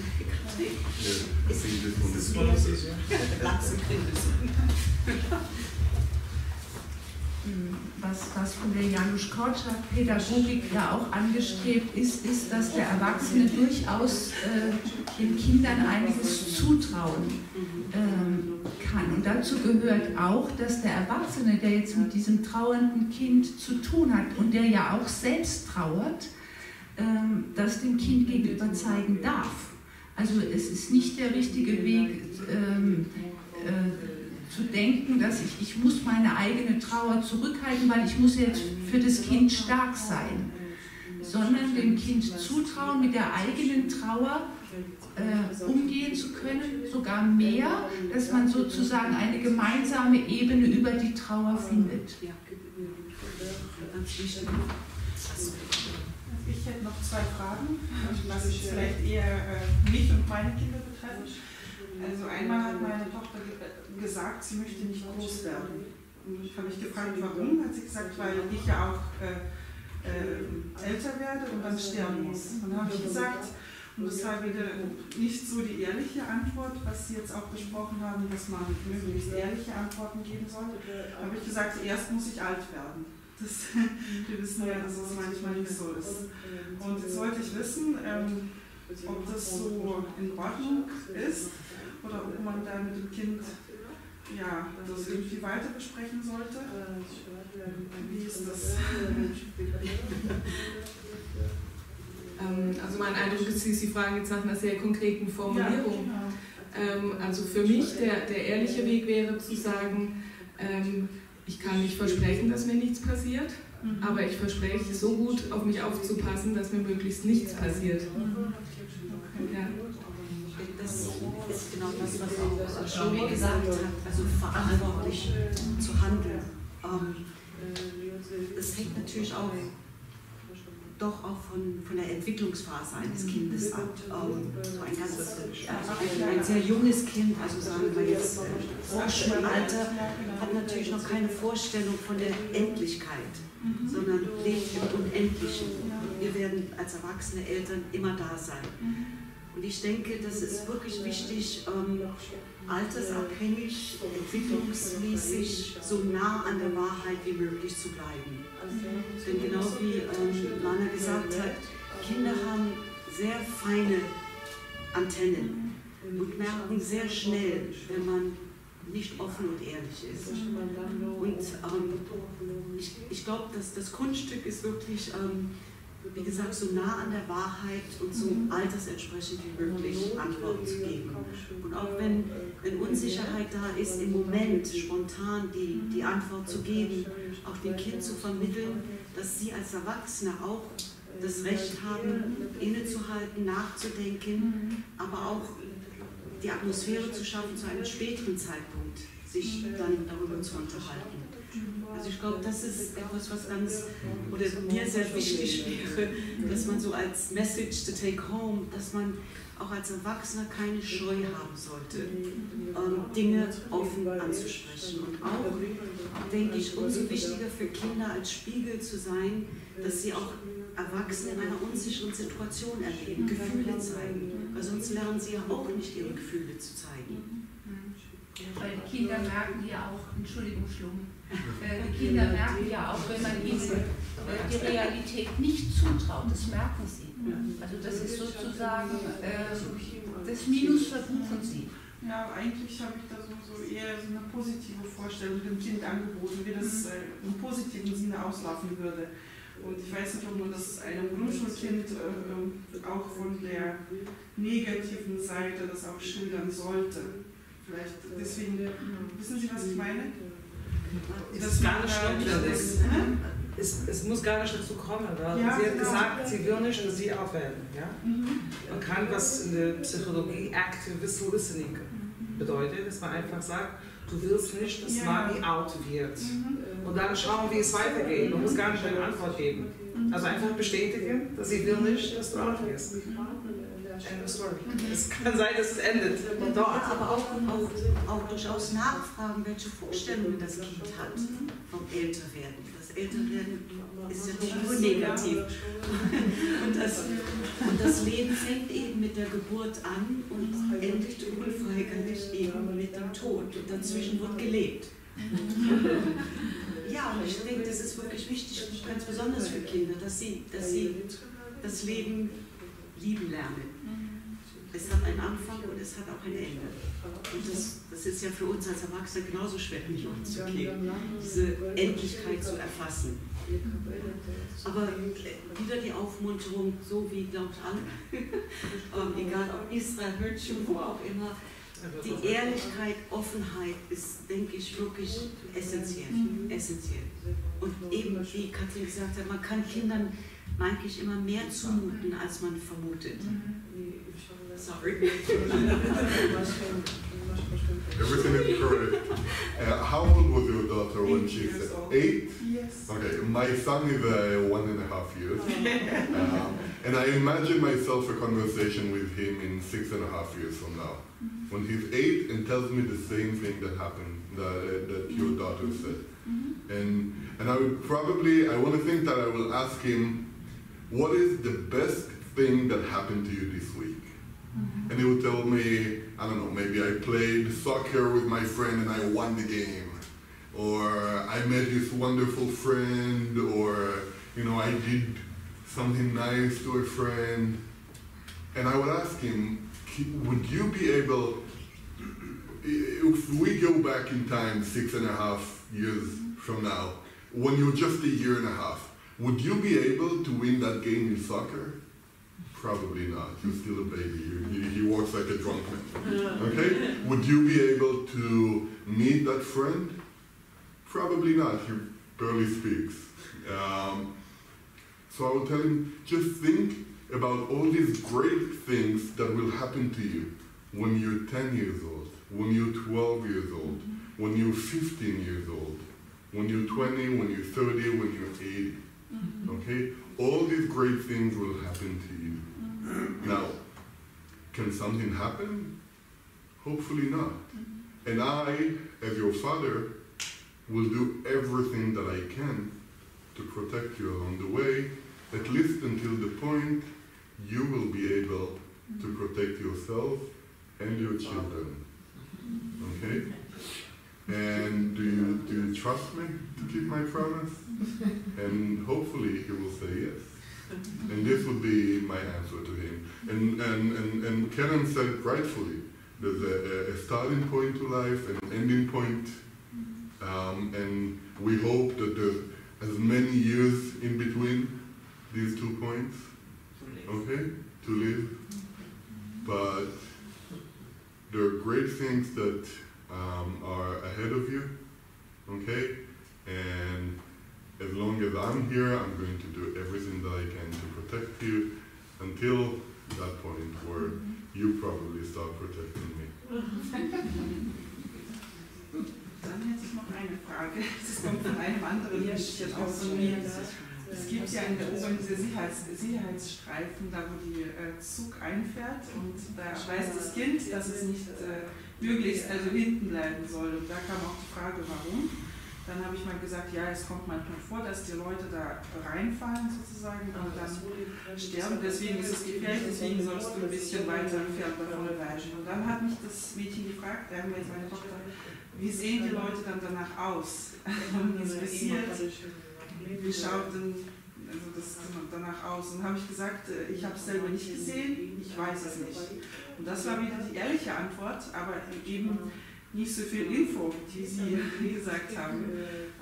Was, was von der Janusz Korczak-Pädagogik ja auch angestrebt ist, ist, dass der Erwachsene durchaus äh, den Kindern einiges zutrauen kann. Und dazu gehört auch, dass der Erwachsene, der jetzt mit diesem trauernden Kind zu tun hat und der ja auch selbst trauert, ähm, das dem Kind gegenüber zeigen darf. Also es ist nicht der richtige Weg, ähm, äh, zu denken, dass ich, ich muss meine eigene Trauer zurückhalten, weil ich muss jetzt für das Kind stark sein, sondern dem Kind zutrauen, mit der eigenen Trauer äh, umgehen zu können, sogar mehr, dass man sozusagen eine gemeinsame Ebene über die Trauer findet. Ich hätte noch zwei Fragen, was vielleicht eher äh, mich und meine Kinder betreffen. Also einmal hat meine Tochter ge gesagt, sie möchte nicht groß werden. Und ich habe mich gefragt, warum? Hat sie gesagt, weil ich ja auch äh, äh, älter werde und dann sterben muss. Und dann habe ich gesagt, und das war wieder nicht so die ehrliche Antwort, was Sie jetzt auch besprochen haben, dass man möglichst ehrliche Antworten geben soll. Da habe ich gesagt, erst muss ich alt werden. Das, <laughs> wir wissen ja, dass das manchmal nicht so ist. Und jetzt wollte ich wissen, ähm, ob das so in Ordnung ist oder ob man da mit dem Kind ja, das irgendwie weiter besprechen sollte. Wie ist das? <laughs> Ähm, also mein Eindruck ist, Sie fragen jetzt nach einer sehr konkreten Formulierung. Ähm, also für mich der, der ehrliche Weg wäre zu sagen, ähm, ich kann nicht versprechen, dass mir nichts passiert, aber ich verspreche so gut auf mich aufzupassen, dass mir möglichst nichts passiert. Ja. Das ist genau das, was auch Schlomi gesagt hat, also verantwortlich zu handeln. Das hängt natürlich auch doch auch von, von der Entwicklungsphase eines Kindes ab. Ähm, so ein, ganz, ein, ein sehr junges Kind, also sagen wir jetzt äh, Vorschulalter, hat natürlich noch keine Vorstellung von der Endlichkeit, sondern lebt im Unendlichen. Wir werden als erwachsene Eltern immer da sein. Und ich denke, das ist wirklich wichtig, ähm, altersabhängig, entwicklungsmäßig so nah an der Wahrheit wie möglich zu bleiben. Denn genau wie ähm, Lana gesagt hat, Kinder haben sehr feine Antennen und merken sehr schnell, wenn man nicht offen und ehrlich ist. Und ähm, ich, ich glaube, dass das Kunststück ist wirklich, ähm, wie gesagt, so nah an der Wahrheit und so altersentsprechend wie möglich Antworten zu geben. Und auch wenn, wenn Unsicherheit da ist, im Moment spontan die, die Antwort zu geben, auch dem Kind zu vermitteln, dass sie als Erwachsene auch das Recht haben, innezuhalten, nachzudenken, aber auch die Atmosphäre zu schaffen zu einem späteren Zeitpunkt, sich dann darüber zu unterhalten. Also ich glaube, das ist etwas, was ganz, oder mir sehr wichtig wäre, dass man so als Message to take home, dass man auch als Erwachsener keine Scheu haben sollte, ähm, Dinge offen anzusprechen. Und auch, denke ich, umso wichtiger für Kinder als Spiegel zu sein, dass sie auch Erwachsene in einer unsicheren Situation erleben, Gefühle zeigen. Weil sonst lernen sie ja auch nicht ihre Gefühle zu zeigen. Weil die Kinder merken ja auch, Entschuldigung, Schlumm, äh, die Kinder merken ja auch, wenn man ihnen äh, die Realität nicht zutraut, das merken sie. Also das ist sozusagen, äh, das Minus verbuchen sie. Ja, eigentlich habe ich da so, so eher so eine positive Vorstellung dem Kind angeboten, wie das äh, im positiven Sinne auslaufen würde. Und ich weiß nicht, ob man das einem Grundschulkind äh, auch von der negativen Seite das auch schildern sollte. Vielleicht deswegen, wissen Sie, was ich meine? Das ist gar nicht schlimm. Es, es, muss gar nicht dazu kommen, weil ja, sie hat genau. gesagt, sie will nicht, dass sie aufhören. Ja? Mhm. Man kann, was in der Psychologie Active Listening bedeutet, dass man einfach sagt, du willst nicht, dass ja. Mami out wird. Mhm. Und dann schauen, wie es weitergeht. Man muss gar nicht eine Antwort geben. Also einfach bestätigen, dass sie will nicht, dass du out wirst. End of story. Es kann sein, dass es endet. Dort. Aber auch, auch, auch durchaus nachfragen, welche Vorstellungen das Kind hat vom Älterwerden. Das Älterwerden ist ja nicht nur negativ. Und das, und das Leben fängt eben mit der Geburt an und endet unweigerlich eben mit dem Tod. Und dazwischen wird gelebt. Ja, und ich denke, das ist wirklich wichtig, ganz besonders für Kinder, dass sie, dass sie das Leben lieben lernen. Es hat einen Anfang und es hat auch ein Ende. Und das, das ist ja für uns als Erwachsene genauso schwer, nicht umzugehen, diese Endlichkeit zu erfassen. Aber äh, wieder die Aufmunterung, so wie, glaube ich, alle, <laughs> egal ob Israel, Hürtchen, wo auch immer, die Ehrlichkeit, Offenheit ist, denke ich, wirklich essentiell. essentiell. Und eben, wie Katrin gesagt hat, man kann Kindern eigentlich immer mehr zumuten, als man vermutet. Sorry. <laughs> Everything is correct. Uh, how old was your daughter when eight she said eight? Yes. Okay, my son is uh, one and a half years. um, and I imagine myself a conversation with him in six and a half years from now. Mm-hmm. When he's eight and tells me the same thing that happened, that, that your mm-hmm. daughter said. Mm-hmm. And, and I would probably, I want to think that I will ask him, what is the best thing that happened to you this week? Mm-hmm. And he would tell me, I don't know, maybe I played soccer with my friend and I won the game. Or I met this wonderful friend, or, you know, I did something nice to a friend. And I would ask him, would you be able, if we go back in time six and a half years from now, when you're just a year and a half, would you be able to win that game in soccer? Probably not. You're still a baby. He, he walks like a drunk man. Uh-huh. Okay? Would you be able to meet that friend? Probably not. He barely speaks. Um, so I would tell him just think about all these great things that will happen to you when you're 10 years old, when you're 12 years old, mm-hmm. when you're 15 years old, when you're 20, when you're 30, when you're 80. Mm-hmm. Okay? All these great things will happen to you. <clears throat> Now, can something happen? Hopefully not. Mm-hmm. And I, as your father, will do everything that I can to protect you along the way, at least until the point you will be able to mm-hmm. protect yourself and your children. Okay? And do you, do you trust me to keep my promise? And hopefully he will say yes. And this would be my answer to him. And, and, and, and Karen said rightfully, there's a, a starting point to life and an ending point. Um, and we hope that there's as many years in between these two points, okay, to live. But there are great things that um, are ahead of you, okay? And as long as I'm here, I'm going to do everything that I can to protect you until that point where you probably start protecting me. Dann hätte ich noch eine Frage. Das kommt von einem anderen Mädchen von mir. Es gibt ja in der U-Bahn diese Sicherheits Sicherheitsstreifen, da wo die äh, Zug einfährt und da weiß das Kind, dass es nicht äh, möglichst also hinten bleiben soll. Und da kam auch die Frage, warum. Dann habe ich mal gesagt, ja, es kommt manchmal vor, dass die Leute da reinfallen sozusagen und dann sterben. Deswegen ist es gefährlich, deswegen sollst du ein bisschen weiter entfernt davon bleiben. Und dann hat mich das Mädchen gefragt, jetzt meine Tochter, wie sehen die Leute dann danach aus? Was passiert? Wie schaut denn also das danach aus? Und habe ich gesagt, äh, ich habe es selber nicht gesehen, ich weiß es nicht. Und das war wieder die ehrliche Antwort, aber eben nicht so viel Info, wie Sie gesagt haben.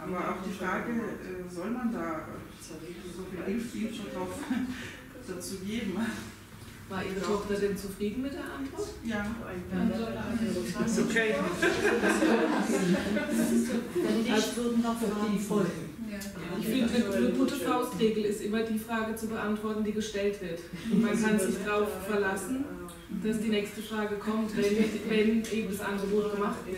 Aber auch die Frage, äh, soll man da so viel Info drauf <laughs> dazu geben? War Ihre Tochter denn zufrieden mit der Antwort? Ja. <laughs> Ist okay. Ich würde noch Fragen folgen. Ich finde, eine gute Faustregel ist immer die Frage zu beantworten, die gestellt wird. Und man kann sich darauf verlassen, dass die nächste Frage kommt, wenn, wenn eben das Angebot gemacht wird.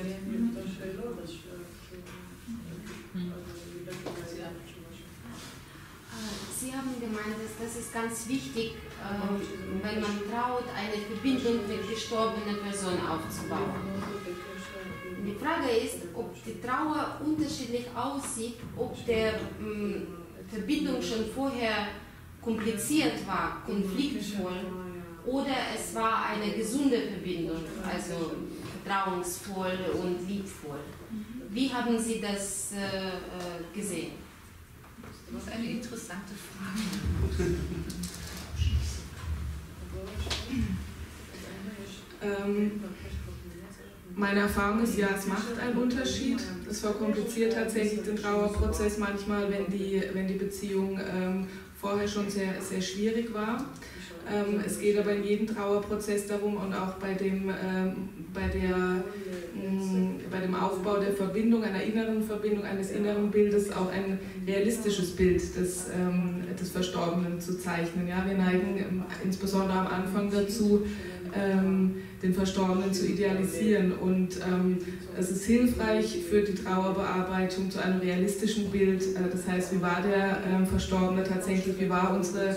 Sie haben gemeint, dass das ist ganz wichtig, ähm, wenn man traut, eine Verbindung mit gestorbener Person aufzubauen. Die Frage ist, ob die Trauer unterschiedlich aussieht, ob der ähm, Verbindung schon vorher kompliziert war, konfliktvoll, oder es war eine gesunde Verbindung, also vertrauensvoll und liebvoll. Wie haben Sie das äh, gesehen? Das ist eine interessante Frage. Ähm, meine Erfahrung ist, ja, es macht einen Unterschied. Es verkompliziert tatsächlich den Trauerprozess manchmal, wenn die, wenn die Beziehung ähm, vorher schon sehr, sehr schwierig war. Ähm, es geht aber in jedem Trauerprozess darum und auch bei dem, ähm, bei, der, mh, bei dem Aufbau der Verbindung, einer inneren Verbindung, eines inneren Bildes auch ein realistisches Bild des, ähm, des Verstorbenen zu zeichnen. Ja, wir neigen insbesondere am Anfang dazu, den Verstorbenen zu idealisieren. Und es ist hilfreich für die Trauerbearbeitung zu einem realistischen Bild. Äh, das heißt, wie war der Verstorbene tatsächlich, wie war unsere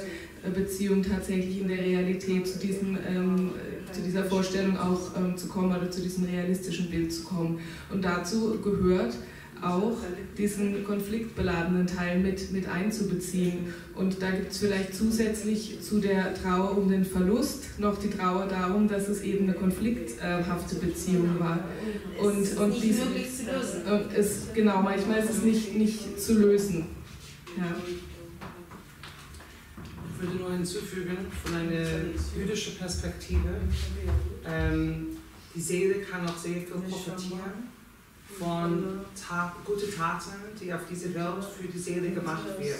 Beziehung tatsächlich in der Realität zu, diesem, ähm, zu dieser Vorstellung auch ähm, zu kommen oder zu diesem realistischen Bild zu kommen. Und dazu gehört auch diesen konfliktbeladenen Teil mit, mit einzubeziehen. Und da gibt es vielleicht zusätzlich zu der Trauer um den Verlust noch die Trauer darum, dass es eben eine konflikthafte Beziehung war. Und, es und diese, möglich zu lösen. und es, genau, manchmal ist es nicht, nicht zu lösen. Ja. Ich würde nur hinzufügen, von einer jüdischen Perspektive, ähm, die Seele kann auch sehr viel profitieren von Ta guten Taten, die auf diese Welt für die Seele gemacht wird.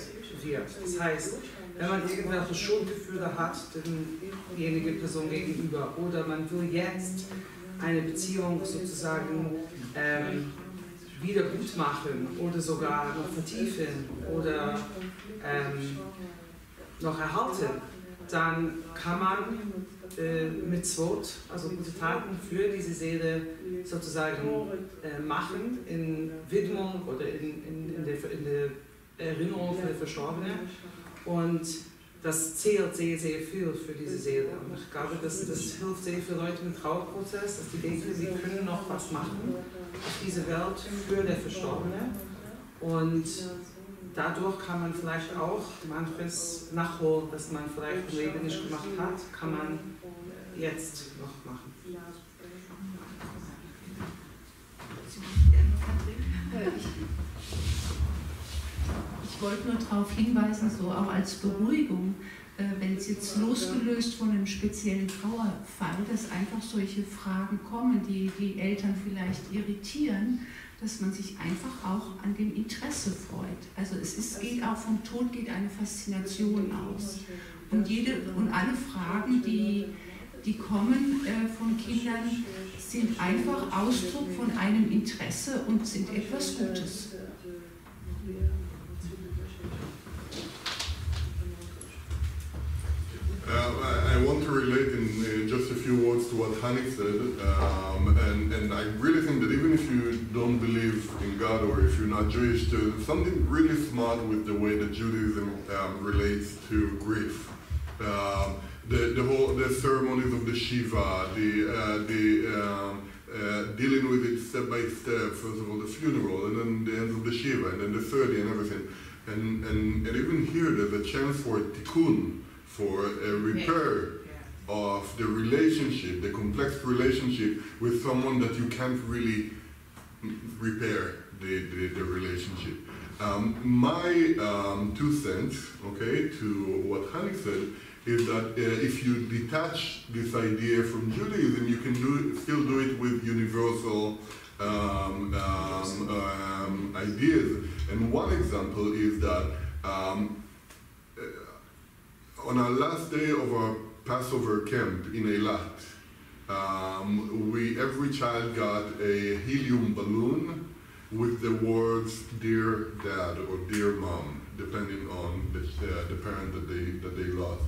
Das heißt, wenn man irgendwelche Schuldgefühle hat derjenigen Person gegenüber oder man will jetzt eine Beziehung sozusagen ähm, wieder gut machen oder sogar noch vertiefen oder ähm, noch erhalten, dann kann man äh, mit Zwot, also gute Taten für diese Seele sozusagen äh, machen in Widmung oder in, in, in, der, in der Erinnerung für Verstorbene. Und das zählt sehr, sehr viel für diese Seele. Und ich glaube, das, das hilft sehr vielen Leuten im Trauerprozess, dass die denken, sie können noch was machen auf diese Welt für den Verstorbene. Und dadurch kann man vielleicht auch manches nachholen, das man vielleicht im Leben nicht gemacht hat, kann man jetzt noch machen. Ich wollte nur darauf hinweisen, so auch als Beruhigung, äh, wenn es jetzt losgelöst von einem speziellen Trauerfall, dass einfach solche Fragen kommen, die die Eltern vielleicht irritieren, dass man sich einfach auch an dem Interesse freut. Also es ist, geht auch vom Tod geht eine Faszination aus. Und, jede, und alle Fragen, die, die kommen äh, von Kindern, sind einfach Ausdruck von einem Interesse und sind etwas Gutes. Uh, I want to relate in, in, just a few words to what Hani said, um, and, and I really think that even if you don't believe in God or if you're not Jewish, there's something really smart with the way that Judaism um, relates to grief. Um, the, the whole the ceremonies of the Shiva, the uh, the um, uh, dealing with it step by step. First of all, the funeral, and then the end of the Shiva, and then the 30, and everything. And, and, and even here, there's a chance for tikkun, for a repair of the relationship, the complex relationship with someone that you can't really repair the, the, the relationship. Um, my um, two cents, okay, to what Hani said, is that uh, if you detach this idea from Judaism, you can do it, still do it with universal um, um, um, ideas. And one example is that um, on our last day of our Passover camp in Eilat, um, we every child got a helium balloon with the words "Dear Dad" or "Dear Mom," depending on the, uh, the parent that they that they lost.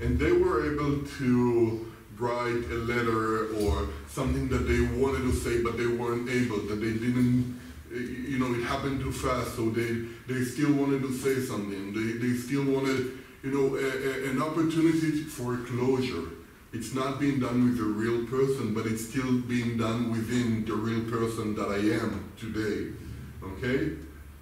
And they were able to write a letter or something that they wanted to say but they weren't able that they didn't you know it happened too fast so they they still wanted to say something. They, they still wanted you know a, a, an opportunity for closure it's not being done with a real person but it's still being done within the real person that i am today okay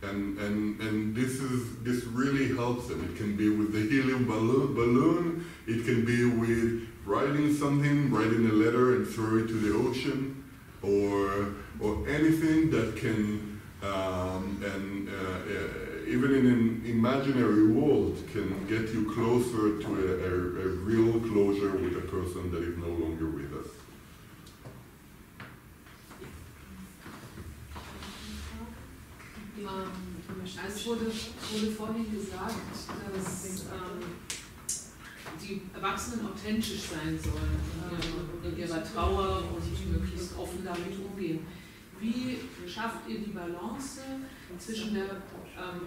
and and and this is this really helps them. It can be with the helium balloon, balloon. It can be with writing something, writing a letter and throw it to the ocean, or or anything that can um, and uh, uh, even in an imaginary world can get you closer to a, a, a real closure with a person that is no longer with us. Es wurde, wurde vorhin gesagt, dass ähm, die Erwachsenen authentisch sein sollen in ah. ihrer Trauer und möglichst offen damit umgehen. Wie schafft ihr die Balance zwischen der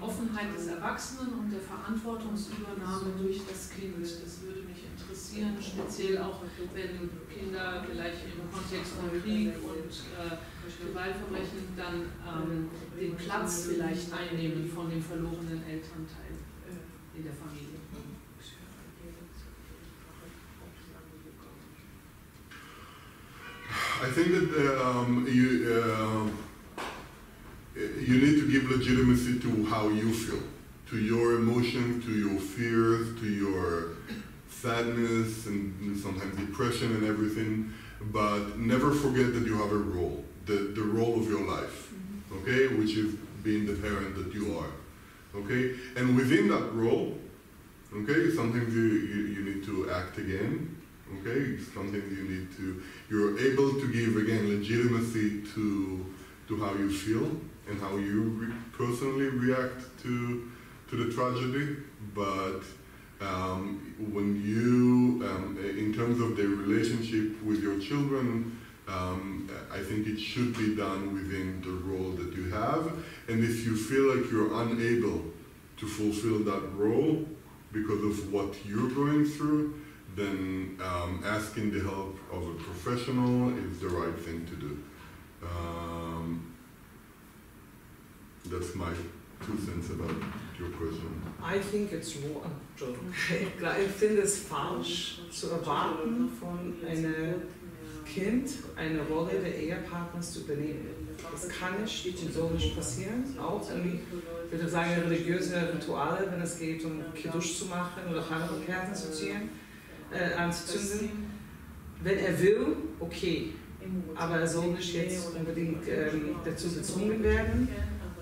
Offenheit des Erwachsenen und der Verantwortungsübernahme durch das Kind? Das würde mich interessieren, speziell auch wenn Kinder vielleicht im Kontext von Krieg und äh, Gewaltverbrechen dann ähm, den Platz vielleicht einnehmen von dem verlorenen Elternteil äh, in der Familie. I think that um, you uh, you need to give legitimacy to how you feel, to your emotions, to your fears, to your sadness and sometimes depression and everything. But never forget that you have a role, the, the role of your life, mm-hmm. okay, which is being the parent that you are, okay. And within that role, okay, sometimes you, you, you need to act again, okay? Something you need to you're able to give again legitimacy to to how you feel and how you re personally react to to the tragedy but um, when you um, in terms of the relationship with your children um, I think it should be done within the role that you have and if you feel like you're unable to fulfill that role because of what you're going through then um, asking the help of a professional is the right thing to do. That's my two cents about your question. I think it's wrong. <laughs> Ich finde es falsch zu erwarten von einem Kind eine Rolle der Ehepartners zu übernehmen. Das kann nicht und soll nicht passieren. Auch in, würde sagen, religiöse Rituale, wenn es geht, um Kiddush zu machen oder Chanukka-Kerzen zu ziehen äh, anzuzünden. Wenn er will, okay. Aber er soll nicht jetzt unbedingt ähm, dazu gezwungen werden.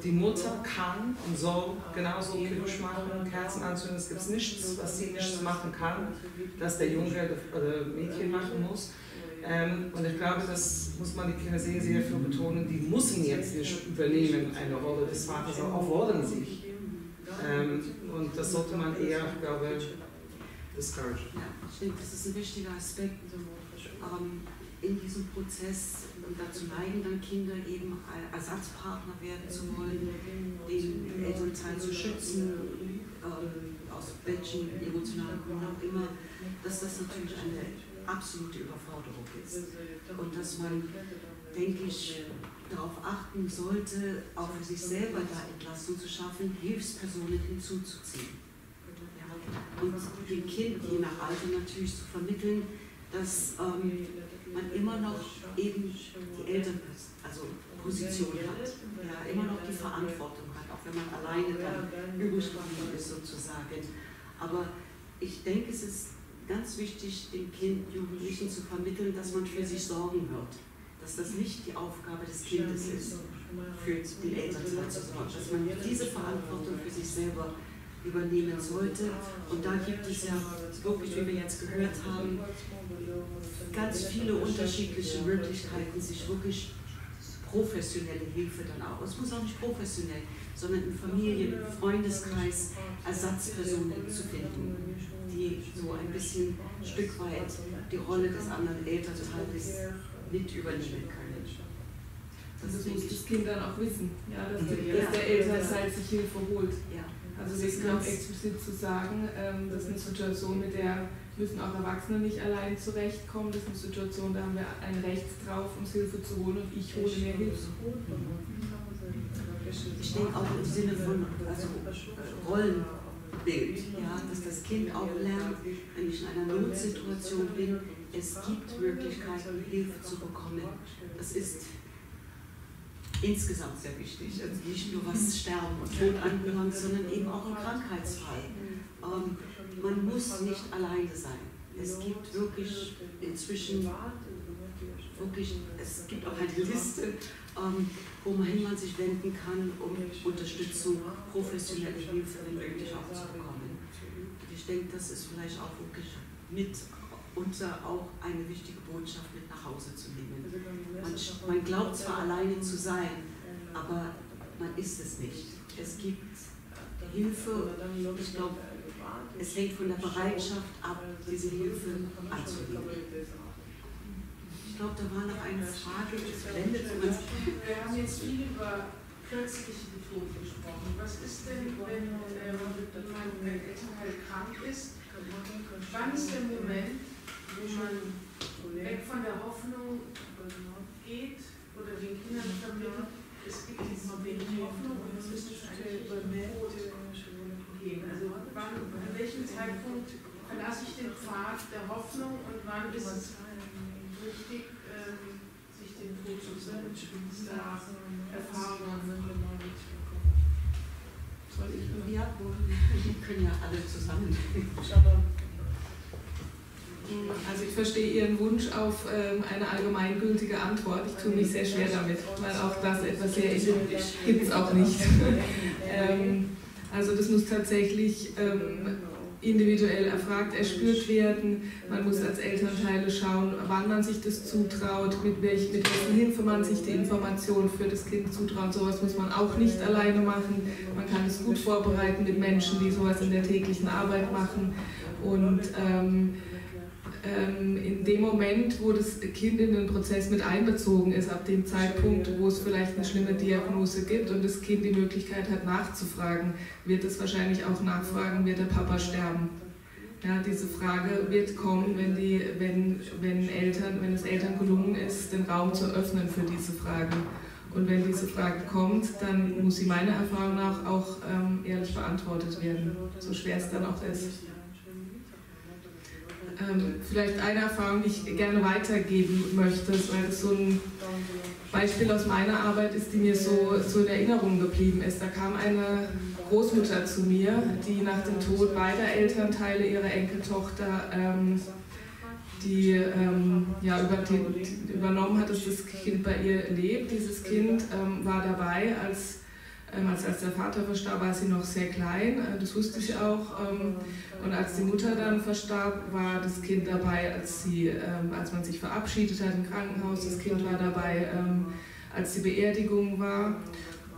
Die Mutter kann und soll genauso Kiddush machen, Kerzen anzünden. Es gibt nichts, was sie nicht machen kann, dass der Junge oder Mädchen machen muss. Ähm, und ich glaube, das muss man die Kinder sehr, sehr viel betonen. Die müssen jetzt nicht übernehmen eine Rolle des Vaters, auch wollen sich. Ähm, und das sollte man eher, ich glaube, discouragen. Ja, ich denke, das ist ein wichtiger Aspekt ähm, in diesem Prozess und dazu neigen dann Kinder eben Ersatzpartner werden zu wollen, den Elternteil zu schützen, ähm, aus welchen emotionalen Gründen auch immer, dass das natürlich eine absolute Überforderung ist. Und dass man, denke ich, darauf achten sollte, auch für sich selber da Entlastung zu schaffen, Hilfspersonen hinzuzuziehen. Und dem Kind je nach Alter natürlich zu vermitteln, dass ähm, man immer noch eben die Eltern, also hat, ja, immer noch die Verantwortung hat, auch wenn man alleine dann übrig geblieben ist sozusagen. Aber ich denke, es ist ganz wichtig, dem Kind, Jugendlichen zu vermitteln, dass man für sich sorgen wird. Dass das nicht die Aufgabe des Kindes ist, für den Elternteil zu sorgen. Dass man diese Verantwortung für sich selber übernehmen sollte. Und da gibt es ja wirklich, wie wir jetzt gehört haben, ganz viele unterschiedliche Möglichkeiten, sich wirklich professionelle Hilfe dann auch. Es muss auch nicht professionell, sondern im Familien-, Freundeskreis Ersatzpersonen zu finden, die so ein bisschen ein Stück weit die Rolle des anderen Elternteils mit übernehmen können. Das, das muss das Kind dann auch wissen, ja, dass, der, dass der Elternteil sich Hilfe holt. Ja. Also wirklich auch explizit zu sagen, ähm, das ist eine Situation, mit der müssen auch Erwachsene nicht allein zurechtkommen. Das ist eine Situation, da haben wir ein Recht drauf, uns Hilfe zu holen und ich hole mir Hilfe. Ich denke auch im Sinne von also, Rollenbild, ja, dass das Kind auch lernt, wenn ich in einer Notsituation bin, es gibt Möglichkeiten, Hilfe zu bekommen. Das ist insgesamt sehr wichtig. Also nicht nur was Sterben und Tod anbelangt, sondern eben auch im Krankheitsfall. Ähm, man muss nicht alleine sein. Es gibt wirklich inzwischen wirklich, es gibt auch eine Liste, ähm, wohin man sich wenden kann, um Unterstützung, professionelle Hilfe wenn möglich auch zu bekommen. Ich denke, das ist vielleicht auch wirklich mit unser auch eine wichtige Botschaft mit nach Hause zu nehmen. Man, man glaubt zwar alleine zu sein, aber man ist es nicht. Es gibt Hilfe, ich glaube, es hängt von der Bereitschaft ab, diese Hilfe anzunehmen. Ich glaube, da war noch eine Frage, das blendet Wir haben jetzt viel über plötzliche Tod gesprochen. Was ist denn, wenn äh, mein Elternteil krank ist? Wann ist der Moment, wo man weg von der Hoffnung geht oder den Kindern vermittelt, es gibt noch wenig Hoffnung und es ist eine Tod gehen. Also wann, an welchem Zeitpunkt verlasse ich den Pfad der Hoffnung und wann ist es wichtig, ähm, sich den Tod zu da Erfahrungen soll ich ja, wir können ja alle zusammen. Also ich verstehe Ihren Wunsch auf ähm, eine allgemeingültige Antwort. Ich tue mich sehr schwer damit, weil auch das etwas sehr gibt es auch nicht. <laughs> ähm, also das muss tatsächlich ähm, individuell erfragt, erspürt werden. Man muss als Elternteile schauen, wann man sich das zutraut, mit, welch, mit welcher Hilfe man sich die Information für das Kind zutraut. Sowas muss man auch nicht alleine machen. Man kann es gut vorbereiten mit Menschen, die sowas in der täglichen Arbeit machen. Und ähm, in dem Moment, wo das Kind in den Prozess mit einbezogen ist, ab dem Zeitpunkt, wo es vielleicht eine schlimme Diagnose gibt und das Kind die Möglichkeit hat nachzufragen, wird es wahrscheinlich auch nachfragen, wird der Papa sterben? Ja, diese Frage wird kommen, wenn, die, wenn, wenn, Eltern, wenn es Eltern gelungen ist, den Raum zu öffnen für diese Frage. Und wenn diese Frage kommt, dann muss sie meiner Erfahrung nach auch ähm, ehrlich beantwortet werden, so schwer es dann auch ist ähm, vielleicht eine Erfahrung, die ich gerne weitergeben möchte, weil das so ein Beispiel aus meiner Arbeit ist, die mir so, so in Erinnerung geblieben ist. Da kam eine Großmutter zu mir, die nach dem Tod beider Elternteile ihrer Enkeltochter ähm, die ähm, ja, über die, übernommen hat, dass das Kind bei ihr lebt. Dieses Kind ähm, war dabei, als Ähm, als, der Vater verstarb, war sie noch sehr klein, äh, das wusste ich auch. Ähm, und als die Mutter dann verstarb, war das Kind dabei, als, sie, ähm, als man sich verabschiedet hat im Krankenhaus. Das Kind war dabei, als die Beerdigung war.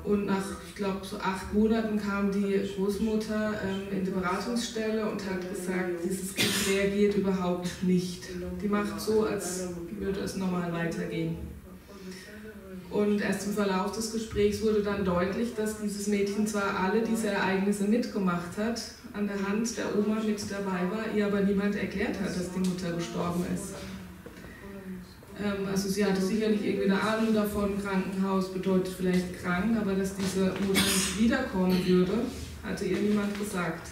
Und nach, ich glaube, so acht Monaten kam die Großmutter in die Beratungsstelle und hat gesagt, dieses Kind reagiert überhaupt nicht. Die macht so, als würde es normal weitergehen. Und erst im Verlauf des Gesprächs wurde dann deutlich, dass dieses Mädchen zwar alle diese Ereignisse mitgemacht hat, an der Hand der Oma mit dabei war, ihr aber niemand erklärt hat, dass die Mutter gestorben ist. Ähm, also sie hatte sicherlich irgendwie eine Ahnung davon, Krankenhaus bedeutet vielleicht krank, aber dass diese Mutter nicht wiederkommen würde, hatte ihr niemand gesagt.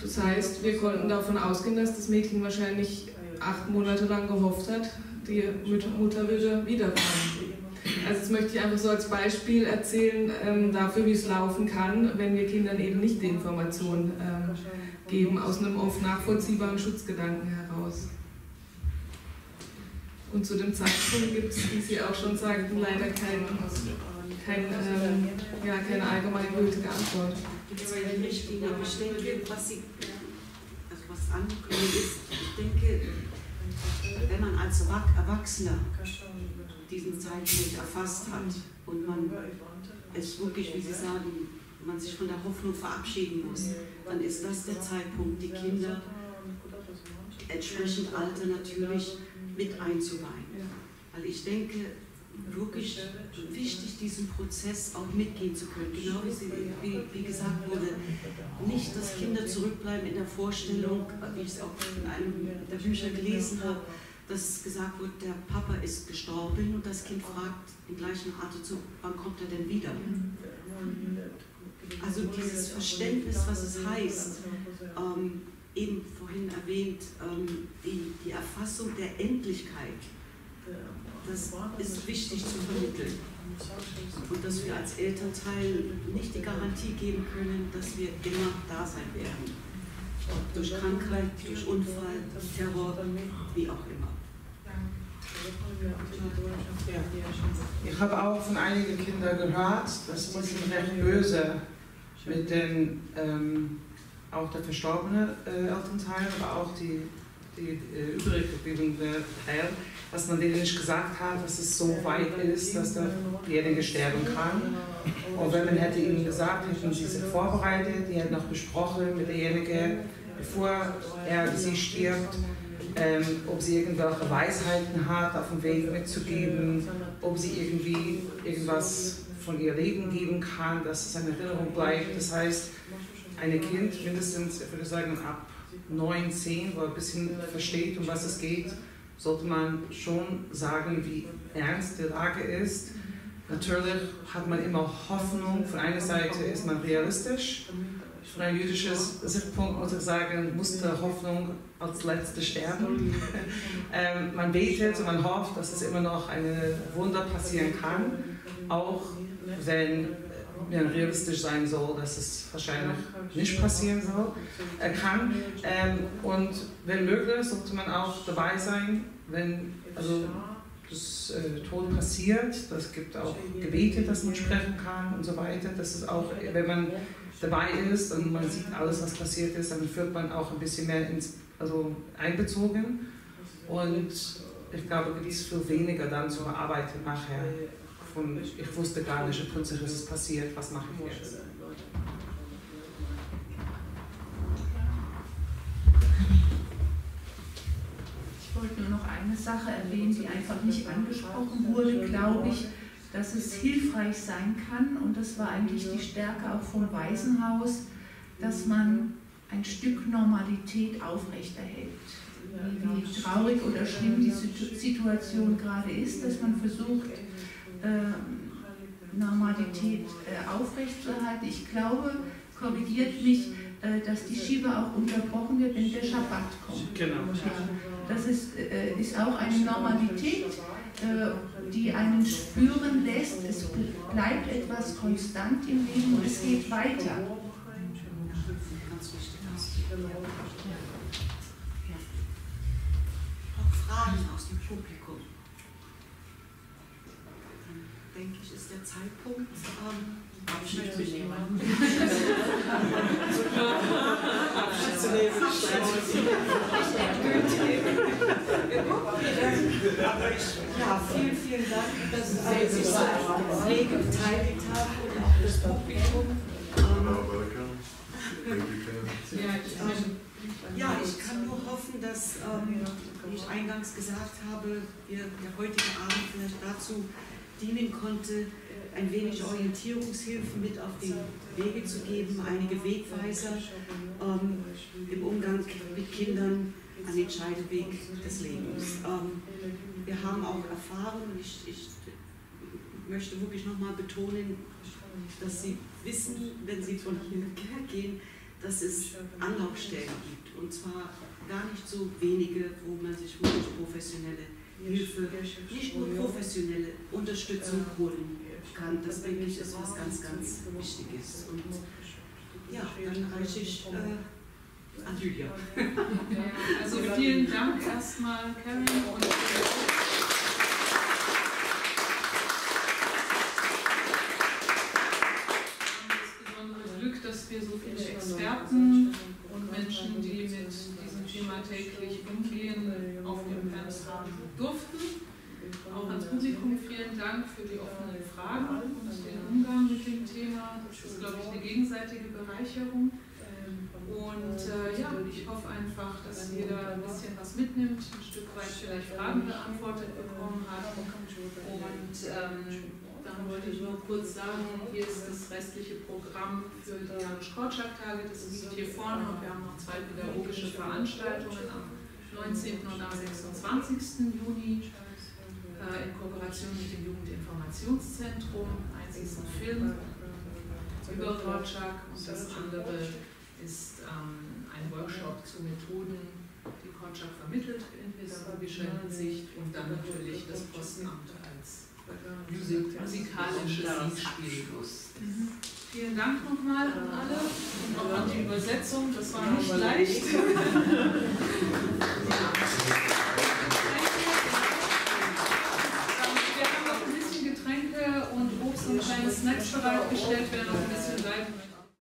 Das heißt, wir konnten davon ausgehen, dass das Mädchen wahrscheinlich acht Monate lang gehofft hat, die Mutter würde wiederkommen. Also das möchte ich einfach so als Beispiel erzählen ähm, dafür, wie es laufen kann, wenn wir Kindern eben nicht die Information ähm, geben, aus einem oft nachvollziehbaren Schutzgedanken heraus. Und zu dem Zeitpunkt gibt es, wie Sie auch schon sagten, leider kein, kein, ähm, ja, keine allgemeingültige Antwort. Ich denke, was Sie, also was angekommen ist, ich denke, wenn man als Erwachsener diesen Zeitpunkt erfasst hat und man es wirklich, wie Sie sagen, man sich von der Hoffnung verabschieden muss, dann ist das der Zeitpunkt, die Kinder entsprechend Alter natürlich mit einzuweihen. Weil ich denke, wirklich wichtig, diesen Prozess auch mitgehen zu können. Genau wie, sie, wie, wie, gesagt wurde, nicht, dass Kinder zurückbleiben in der Vorstellung, wie ich es auch in einem der Bücher gelesen habe, dass gesagt wird, der Papa ist gestorben und das Kind fragt im gleichen Atemzug, wann kommt er denn wieder? Also dieses Verständnis, was es heißt, ähm, eben vorhin erwähnt, ähm, die, die Erfassung der Endlichkeit, das ist wichtig zu vermitteln. Und dass wir als Elternteil nicht die Garantie geben können, dass wir immer da sein werden. Durch Krankheit, durch Unfall, Terror, wie auch immer. Ich habe auch von einigen Kindern gehört, dass die sind recht böse mit den, ähm, auch der verstorbenen äh, Elternteil, aber auch die, die äh, übrig gebliebene Teil, dass man denen nicht gesagt hat, dass es so weit ist, dass derjenige sterben kann. Und wenn man hätte ihnen gesagt, hätten sie sich vorbereitet, die hätten noch besprochen mit derjenige, bevor er sie stirbt, ähm, ob sie irgendwelche Weisheiten hat, auf dem Weg mitzugeben, ob sie irgendwie irgendwas von ihr Leben geben kann, dass es eine Erinnerung bleibt. Das heißt, ein Kind mindestens, ich würde sagen, ab 9, 10, wo er ein bisschen versteht, um was es geht, sollte man schon sagen, wie ernst die Lage ist. Natürlich hat man immer Hoffnung. Von einer Seite ist man realistisch. Von einem jüdischen Sichtpunkt muss ich sagen, musste Hoffnung als letzte sterben. <laughs> ähm, man betet und man hofft, dass es immer noch ein Wunder passieren kann, auch wenn man realistisch sein soll, dass es wahrscheinlich nicht passieren soll, äh, kann. Ähm, und wenn möglich, sollte man auch dabei sein, wenn also das äh, Tod passiert. Es gibt auch Gebete, dass man sprechen kann und so weiter. Das ist auch, wenn man dabei ist und man sieht alles, was passiert ist, dann führt man auch ein bisschen mehr ins also einbezogen und ich glaube, gibt es viel weniger dann zu bearbeiten nachher. Von, ich wusste gar nicht, plötzlich ist es passiert, was mache ich jetzt? Ich wollte nur noch eine Sache erwähnen, die einfach nicht angesprochen wurde, glaube ich, dass es hilfreich sein kann, und das war eigentlich die Stärke auch vom Waisenhaus, dass man ein Stück Normalität aufrechterhält. Wie, traurig oder schlimm die Situation gerade ist, dass man versucht, äh, Normalität äh, aufrechtzuerhalten. Ich glaube, korrigiert mich, äh, dass die Schiebe auch unterbrochen wird, wenn der Schabbat kommt. Genau. Das ist, äh, ist auch eine Normalität, die einen spüren lässt, es bleibt etwas konstant im Leben und es geht weiter. Auch Fragen aus dem Publikum. Dann denke ich, ist der Zeitpunkt, ähm, Ich möchte mich jemanden. Ja, vielen, vielen Dank, dass Sie sich so Pflege beteiligt haben und auch das Publikum. Ja, ich kann nur hoffen, dass, ähm, wie ich eingangs gesagt habe, der heutige Abend vielleicht dazu dienen konnte, ein wenig Orientierungshilfe mit auf die Wege zu geben, einige Wegweiser ähm, im Umgang mit Kindern an den Scheideweg des Lebens. Ähm, wir haben auch erfahren, ich, ich möchte wirklich nochmal betonen, dass Sie wissen, wenn Sie von hier gehen, dass es Anlaufstellen gibt. Und zwar gar nicht so wenige, wo man sich wirklich professionelle Hilfe, nicht nur professionelle Unterstützung holen kann. Das denke ich ist was ganz, ganz Wichtiges. Und ja, dann reiche ich äh, an Julia. Also vielen Dank erstmal, Karen. Und dass wir so viele Experten und Menschen, die mit diesem Thema täglich umgehen, auf dem Ernst haben durften. Auch ans Publikum vielen Dank für die offenen Fragen und den Umgang mit dem Thema. Das ist, glaube ich, eine gegenseitige Bereicherung. Und äh, ja, ich hoffe einfach, dass jeder ein bisschen was mitnimmt, ein Stück weit vielleicht Fragen beantwortet bekommen hat. Und ähm, dann wollte ich nur kurz sagen, hier ist das restliche Programm für die Janusz Korczak-Tage. Das liegt hier vorne und wir haben noch zwei pädagogische Veranstaltungen am 19. und am 26. Juni in Kooperation mit dem Jugendinformationszentrum. Eins ist ein Film über Korczak und das andere ist ähm, ein Workshop zu Methoden, die Korczak vermittelt in pädagogischer Hinsicht und dann natürlich das Postamt als Musik, musikalisches Liedspiel. Mhm. Vielen Dank nochmal an alle und auch an die Übersetzung, das war nicht leicht. ja. <laughs> <laughs> so ein kleines Snap bereitgestellt, werden, auch ein bisschen bleiben.